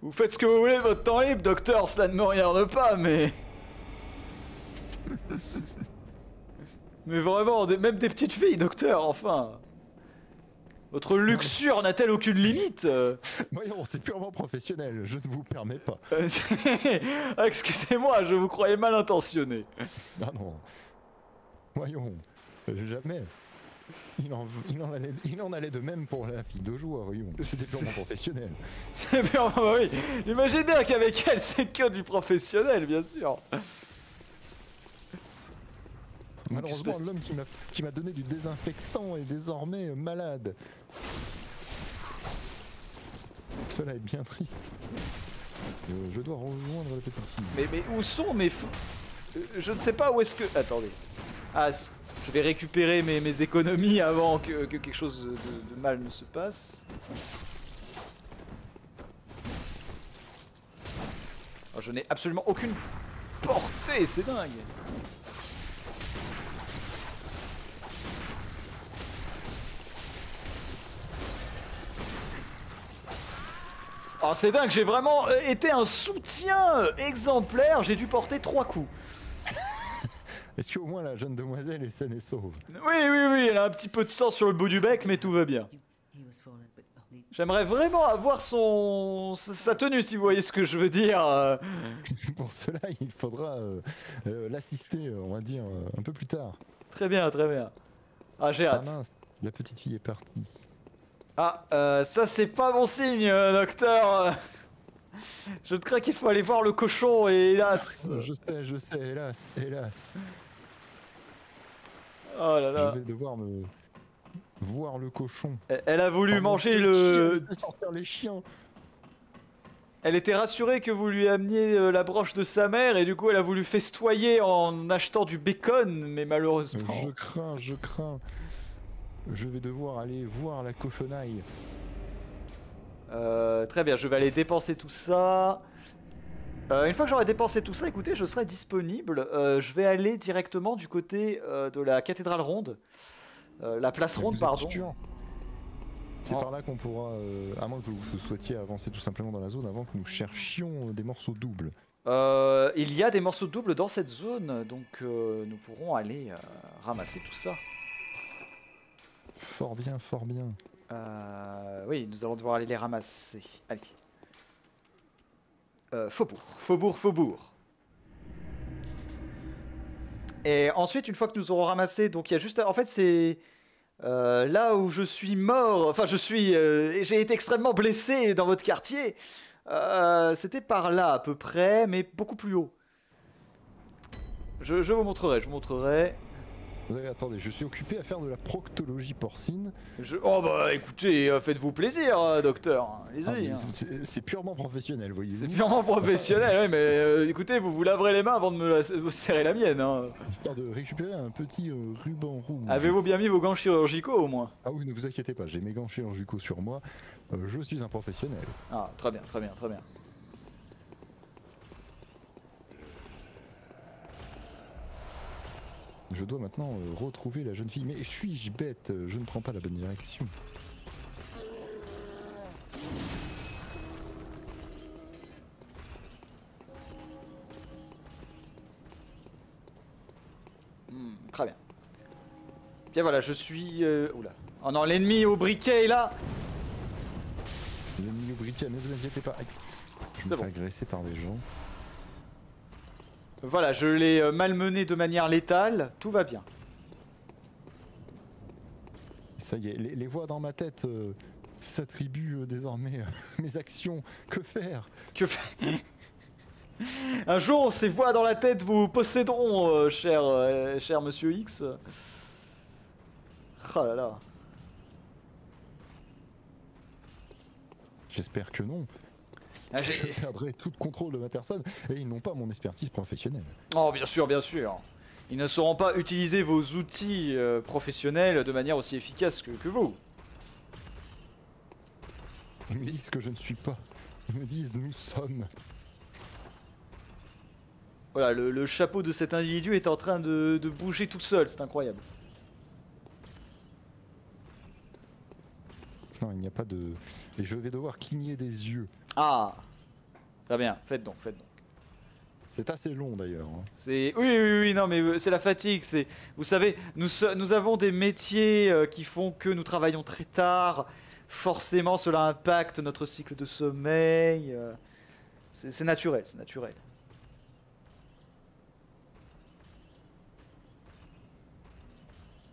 Vous faites ce que vous voulez de votre temps libre, docteur, cela ne me regarde pas, mais... Mais vraiment, même des petites filles, docteur, enfin Votre luxure n'a-t-elle aucune limite euh Voyons, c'est purement professionnel, je ne vous permets pas. Euh, ah, Excusez-moi, je vous croyais mal intentionné. Ah non. Voyons, jamais. Il en, il, en allait, il en allait de même pour la fille de joie, voyons. C'était purement professionnel. C'est bien, bah oui. J'imagine bien qu'avec elle, c'est que du professionnel, bien sûr. Malheureusement, l'homme qui m'a donné du désinfectant est désormais malade. Cela est bien triste. Euh, je dois rejoindre la petite. Mais, mais où sont mes Euh, Je ne sais pas où est-ce que... Attendez. Ah, je vais récupérer mes, économies avant que, que quelque chose de, mal ne se passe. Oh, je n'ai absolument aucune portée, c'est dingue. Oh, c'est dingue, j'ai vraiment euh, été un soutien euh, exemplaire, j'ai dû porter trois coups. Est-ce qu'au moins la jeune demoiselle est saine et sauve? Oui, oui, oui, elle a un petit peu de sang sur le bout du bec, mais tout va bien. J'aimerais vraiment avoir son... sa tenue, si vous voyez ce que je veux dire. euh. Pour cela, il faudra euh, euh, l'assister, on va dire, un peu plus tard. Très bien, très bien. Ah, j'ai Ah hâte. mince, la petite fille est partie. Ah, euh, ça c'est pas bon signe, euh, docteur. Je crains qu'il faut aller voir le cochon et hélas. Je sais, je sais, hélas, hélas. Oh là là. Je vais devoir me voir le cochon. Elle- a voulu Oh manger le... chien, laissez sortir les chiens. Elle était rassurée que vous lui ameniez euh, la broche de sa mère et du coup elle a voulu festoyer en achetant du bacon, mais malheureusement... Je crains, je crains. Je vais devoir aller voir la cochonaille. Euh, très bien, je vais aller dépenser tout ça. Euh, une fois que j'aurai dépensé tout ça, écoutez, je serai disponible. Euh, je vais aller directement du côté de la cathédrale ronde. La place ronde, pardon. C'est Oh. par là qu'on pourra, à moins que vous souhaitiez avancer tout simplement dans la zone avant que nous cherchions des morceaux doubles. Il y a des morceaux doubles dans cette zone, donc nous pourrons aller ramasser tout ça. Fort bien, fort bien. Euh, oui, nous allons devoir aller les ramasser. Allez. Euh, faubourg, faubourg, faubourg. Et ensuite, une fois que nous aurons ramassé, donc il y a juste, en fait, c'est euh, là où je suis mort. Enfin, je suis, j'ai été extrêmement blessé dans votre quartier. C'était par là à peu près, mais beaucoup plus haut. Je, je vous montrerai, je vous montrerai. Vous avez, attendez, je suis occupé à faire de la proctologie porcine. Je... Oh bah écoutez, euh, faites-vous plaisir, euh, docteur. Ah, Allez-y. mais hein. c'est- C'est purement professionnel, C'est voyez-vous. purement professionnel, ouais, mais euh, écoutez, vous vous laverez les mains avant de me la- vous serrer la mienne. Hein. Histoire de récupérer un petit ruban rouge. Avez-vous bien mis vos gants chirurgicaux au moins? Ah oui, ne vous inquiétez pas, j'ai mes gants chirurgicaux sur moi. Je suis un professionnel. Ah, très bien, très bien, très bien. Je dois maintenant euh, retrouver la jeune fille. Mais suis-je bête? Je ne prends pas la bonne direction. Bien voilà, je suis... euh, Oula. Oh non, l'ennemi au briquet est là L'ennemi au briquet, ne vous inquiétez pas. Je me bon. fais agresser par des gens. Voilà, je l'ai euh, malmené de manière létale, tout va bien. Ça y est, les, les voix dans ma tête euh, s'attribuent euh, désormais euh, mes actions. Que faire? Que faire? Un jour, ces voix dans la tête vous posséderont, cher, cher monsieur X. Oh là là. J'espère que non. Ah, Je perdrai tout contrôle de ma personne et ils n'ont pas mon expertise professionnelle. Oh, bien sûr, bien sûr. Ils ne sauront pas utiliser vos outils euh, professionnels de manière aussi efficace que, que vous. Ils me disent que je ne suis pas. Ils me disent nous sommes. Voilà, le, le chapeau de cet individu est en train de, de bouger tout seul, c'est incroyable. Non, il n'y a pas de. Et je vais devoir cligner des yeux. Ah Très bien, faites donc, faites donc. C'est assez long d'ailleurs. hein. C'est oui, oui, oui, non, mais euh, c'est la fatigue. C'est, vous savez, nous, nous avons des métiers euh, qui font que nous travaillons très tard. Forcément, cela impacte notre cycle de sommeil. euh, c'est, naturel, c'est naturel.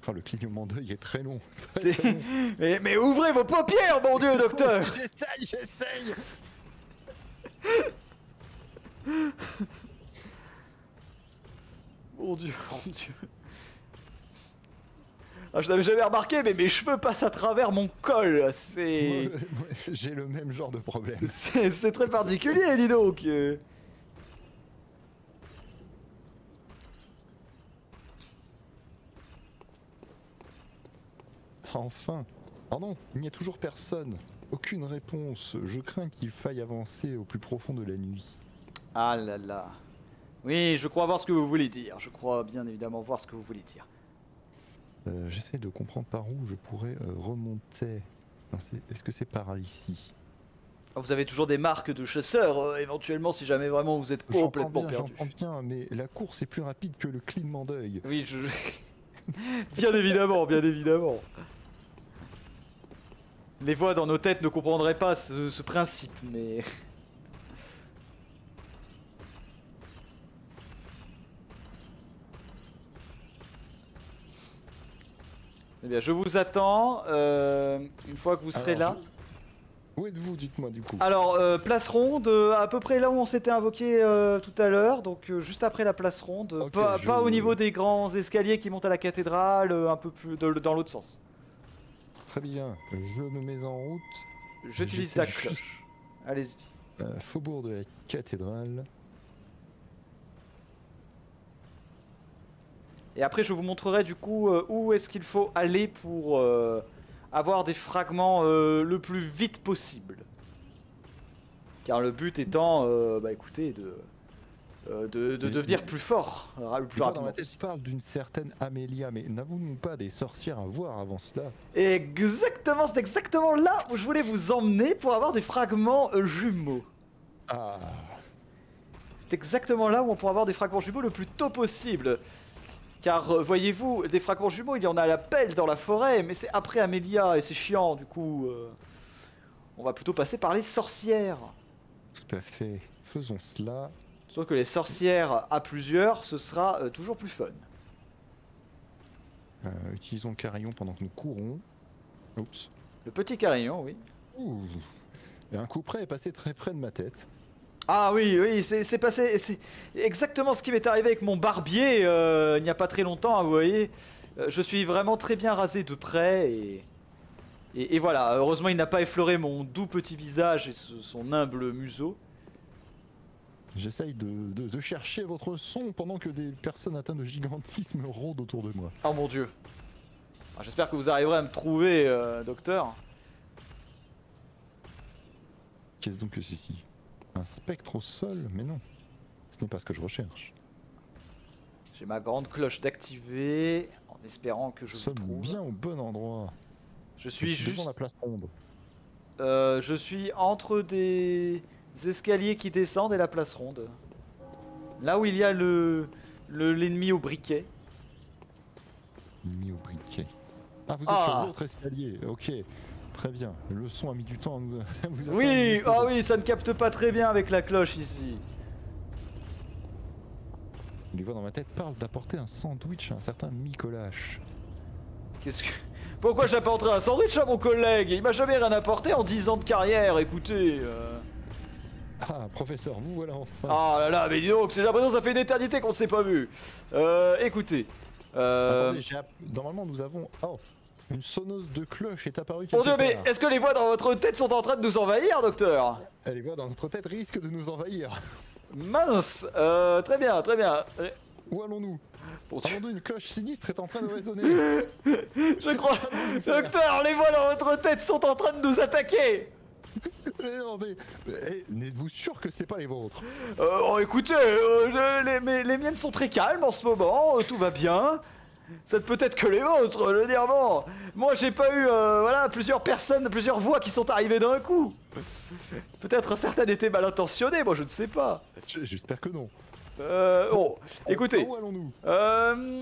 Enfin, le clignement d'œil est très long. Mais, mais ouvrez vos paupières, mon Dieu, docteur. J'essaye, j'essaye Mon Dieu, mon Dieu. Ah, je n'avais jamais remarqué, mais mes cheveux passent à travers mon col. C'est, J'ai le même genre de problème. c'est, très particulier, dis donc. Enfin Pardon, il n'y a toujours personne. Aucune réponse. Je crains qu'il faille avancer au plus profond de la nuit. Ah là là. Oui, je crois voir ce que vous voulez dire. Je crois bien évidemment voir ce que vous voulez dire. Euh, J'essaie de comprendre par où je pourrais euh, remonter. Est-ce que c'est par ici? Vous avez toujours des marques de chasseurs, euh, éventuellement, si jamais vraiment vous êtes complètement bien, perdu. J'entends bien, mais la course est plus rapide que le clignement d'œil. Oui, je. bien évidemment, bien évidemment. Les voix dans nos têtes ne comprendraient pas ce, ce principe, mais. Eh bien, je vous attends. euh, une fois que vous serez Alors, là. Où êtes-vous, dites-moi du coup? Alors, euh, place ronde, euh, à peu près là où on s'était invoqué tout à l'heure, donc juste après la place ronde, pas, je- pas au niveau des grands escaliers qui montent à la cathédrale, un peu plus de- dans l'autre sens. Très bien, je me mets en route. J'utilise la cloche. Allez-y. euh, faubourg de la cathédrale. Et après, je vous montrerai du coup euh, où est-ce qu'il faut aller pour euh, avoir des fragments euh, le plus vite possible. Car le but étant, bah écoutez, de, de, de devenir plus fort, le plus Moi, dans rapidement possible. parle d'une certaine Amélia, mais n'avons-nous pas des sorcières à voir avant cela? Exactement, c'est exactement là où je voulais vous emmener pour avoir des fragments euh, jumeaux. Ah C'est exactement là où on pourra avoir des fragments jumeaux le plus tôt possible. Car euh, voyez-vous, des fragments jumeaux, il y en a à la pelle dans la forêt, mais c'est après Amélia et c'est chiant, du coup. euh, on va plutôt passer par les sorcières. Tout à fait. Faisons cela. Sauf que les sorcières à plusieurs, ce sera euh, toujours plus fun. Euh, utilisons le carillon pendant que nous courons. Oups. Le petit carillon, oui. Ouh. Et un coup près est passé très près de ma tête. Ah oui, oui, c'est passé. C'est exactement ce qui m'est arrivé avec mon barbier euh, il n'y a pas très longtemps, hein, vous voyez. Euh, je suis vraiment très bien rasé de près et, et, et voilà. Heureusement, il n'a pas effleuré mon doux petit visage et ce- son humble museau. J'essaye de, de- de chercher votre son pendant que des personnes atteintes de gigantisme rôdent autour de moi. Oh mon dieu. Ah, J'espère que vous arriverez à me trouver, euh, docteur. Qu'est-ce donc que ceci? Un spectre au sol? Mais non. Ce n'est pas ce que je recherche. J'ai ma grande cloche d'activer en espérant que je Nous vous trouve. bien au bon endroit? Je suis devant juste. la place ronde. Euh, je suis entre des escaliers qui descendent et la place ronde. Là où il y a le le- l'ennemi au briquet. Mis au briquet. Ah, vous êtes Ah. sur l'autre escalier. Ok, très bien. Le son a mis du temps vous Oui, ah oui, ça ne capte pas très bien avec la cloche ici. Les voix dans ma tête parlent d'apporter un sandwich à un certain Micolache. Qu'est-ce que. Pourquoi j'apporterais un sandwich à mon collègue? Il m'a jamais rien apporté en 10 ans de carrière, écoutez. euh. Ah, professeur, vous voilà enfin. Ah là là, mais dis donc, j'ai l'impression que ça fait une éternité qu'on ne s'est pas vu. Euh, écoutez. Euh... Attendez, Normalement, nous avons. Oh, une sonneuse de cloche est apparue. Mon dieu, mais est-ce que les voix dans votre tête sont en train de nous envahir, docteur? Eh, Les voix dans notre tête risquent de nous envahir. Mince euh, Très bien, très bien. Où allons-nous? Bon, tu- Allons-nous, une cloche sinistre est en train de résonner. Je crois. Docteur, les voix dans votre tête sont en train de nous attaquer Eh non, mais. eh, N'êtes-vous sûr que c'est pas les vôtres? Euh, oh, écoutez, euh, les, miennes sont très calmes en ce moment, euh, tout va bien. Ça ne peut être que les vôtres, je veux dire, bon. Moi, j'ai pas eu, euh, voilà, plusieurs personnes, plusieurs voix qui sont arrivées d'un coup. Peut-être certaines étaient mal intentionnées, moi je ne sais pas. J'espère que non. Euh, bon, écoutez, Où allons-nous? euh,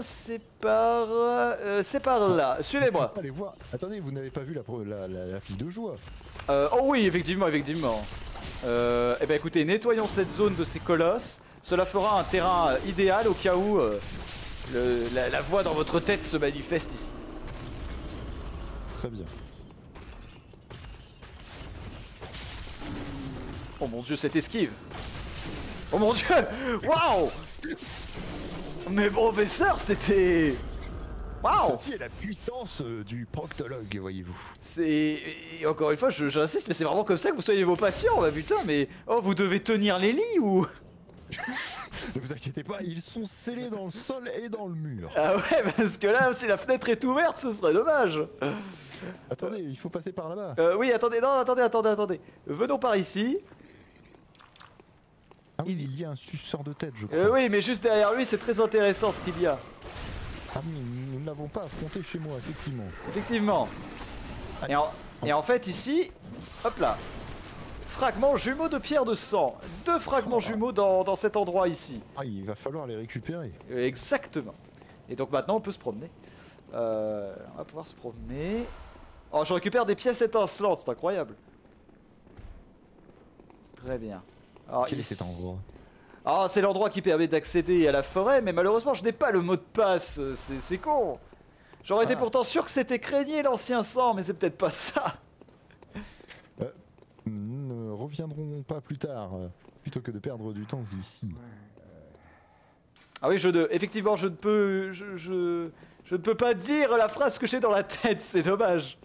c'est par, euh, c'est par là. Suivez-moi. Attendez, vous n'avez pas vu la, la, la, la fille de joie Euh, oh oui, effectivement, effectivement. Euh, eh ben écoutez, nettoyons cette zone de ces colosses. Cela fera un terrain euh, idéal au cas où euh, le- la, la voix dans votre tête se manifeste ici. Très bien. Oh mon dieu, cette esquive Oh mon dieu Waouh Mais professeur, c'était... Waouh Ceci est la puissance euh, du proctologue, voyez-vous. C'est... Encore une fois, j'insiste, mais c'est vraiment comme ça que vous soignez vos patients, bah putain, mais... Oh, vous devez tenir les lits ou... Ne vous inquiétez pas, ils sont scellés dans le sol et dans le mur. Ah ouais, parce que là, si la fenêtre est ouverte, ce serait dommage Attendez, il faut passer par là-bas. Euh, oui, attendez, non, attendez, attendez, attendez. Venons par ici. Ah oui, il y a un suceur de tête, je crois. Euh, oui, mais juste derrière lui, c'est très intéressant ce qu'il y a. Ah oui, nous ne l'avons pas affronté chez moi, effectivement. Effectivement. Et en, et en fait, ici, hop là. Fragments jumeaux de pierre de sang. Deux fragments jumeaux dans, dans cet endroit ici. Ah, il va falloir les récupérer. Euh, Exactement. Et donc maintenant, on peut se promener. Euh, on va pouvoir se promener. Oh, je récupère des pièces étincelantes, c'est incroyable. Très bien. Alors, Quel est ici- cet endroit Ah, c'est l'endroit qui permet d'accéder à la forêt, mais malheureusement, je n'ai pas le mot de passe. C'est c'est con. J'aurais été Ah. pourtant sûr que c'était Craignez l'ancien sang, mais c'est peut-être pas ça. Nous ne reviendrons pas plus tard, euh, plutôt que de perdre du temps ici. Ah oui, je ne, effectivement, je ne peux, je, je, je ne peux pas dire la phrase que j'ai dans la tête. C'est dommage.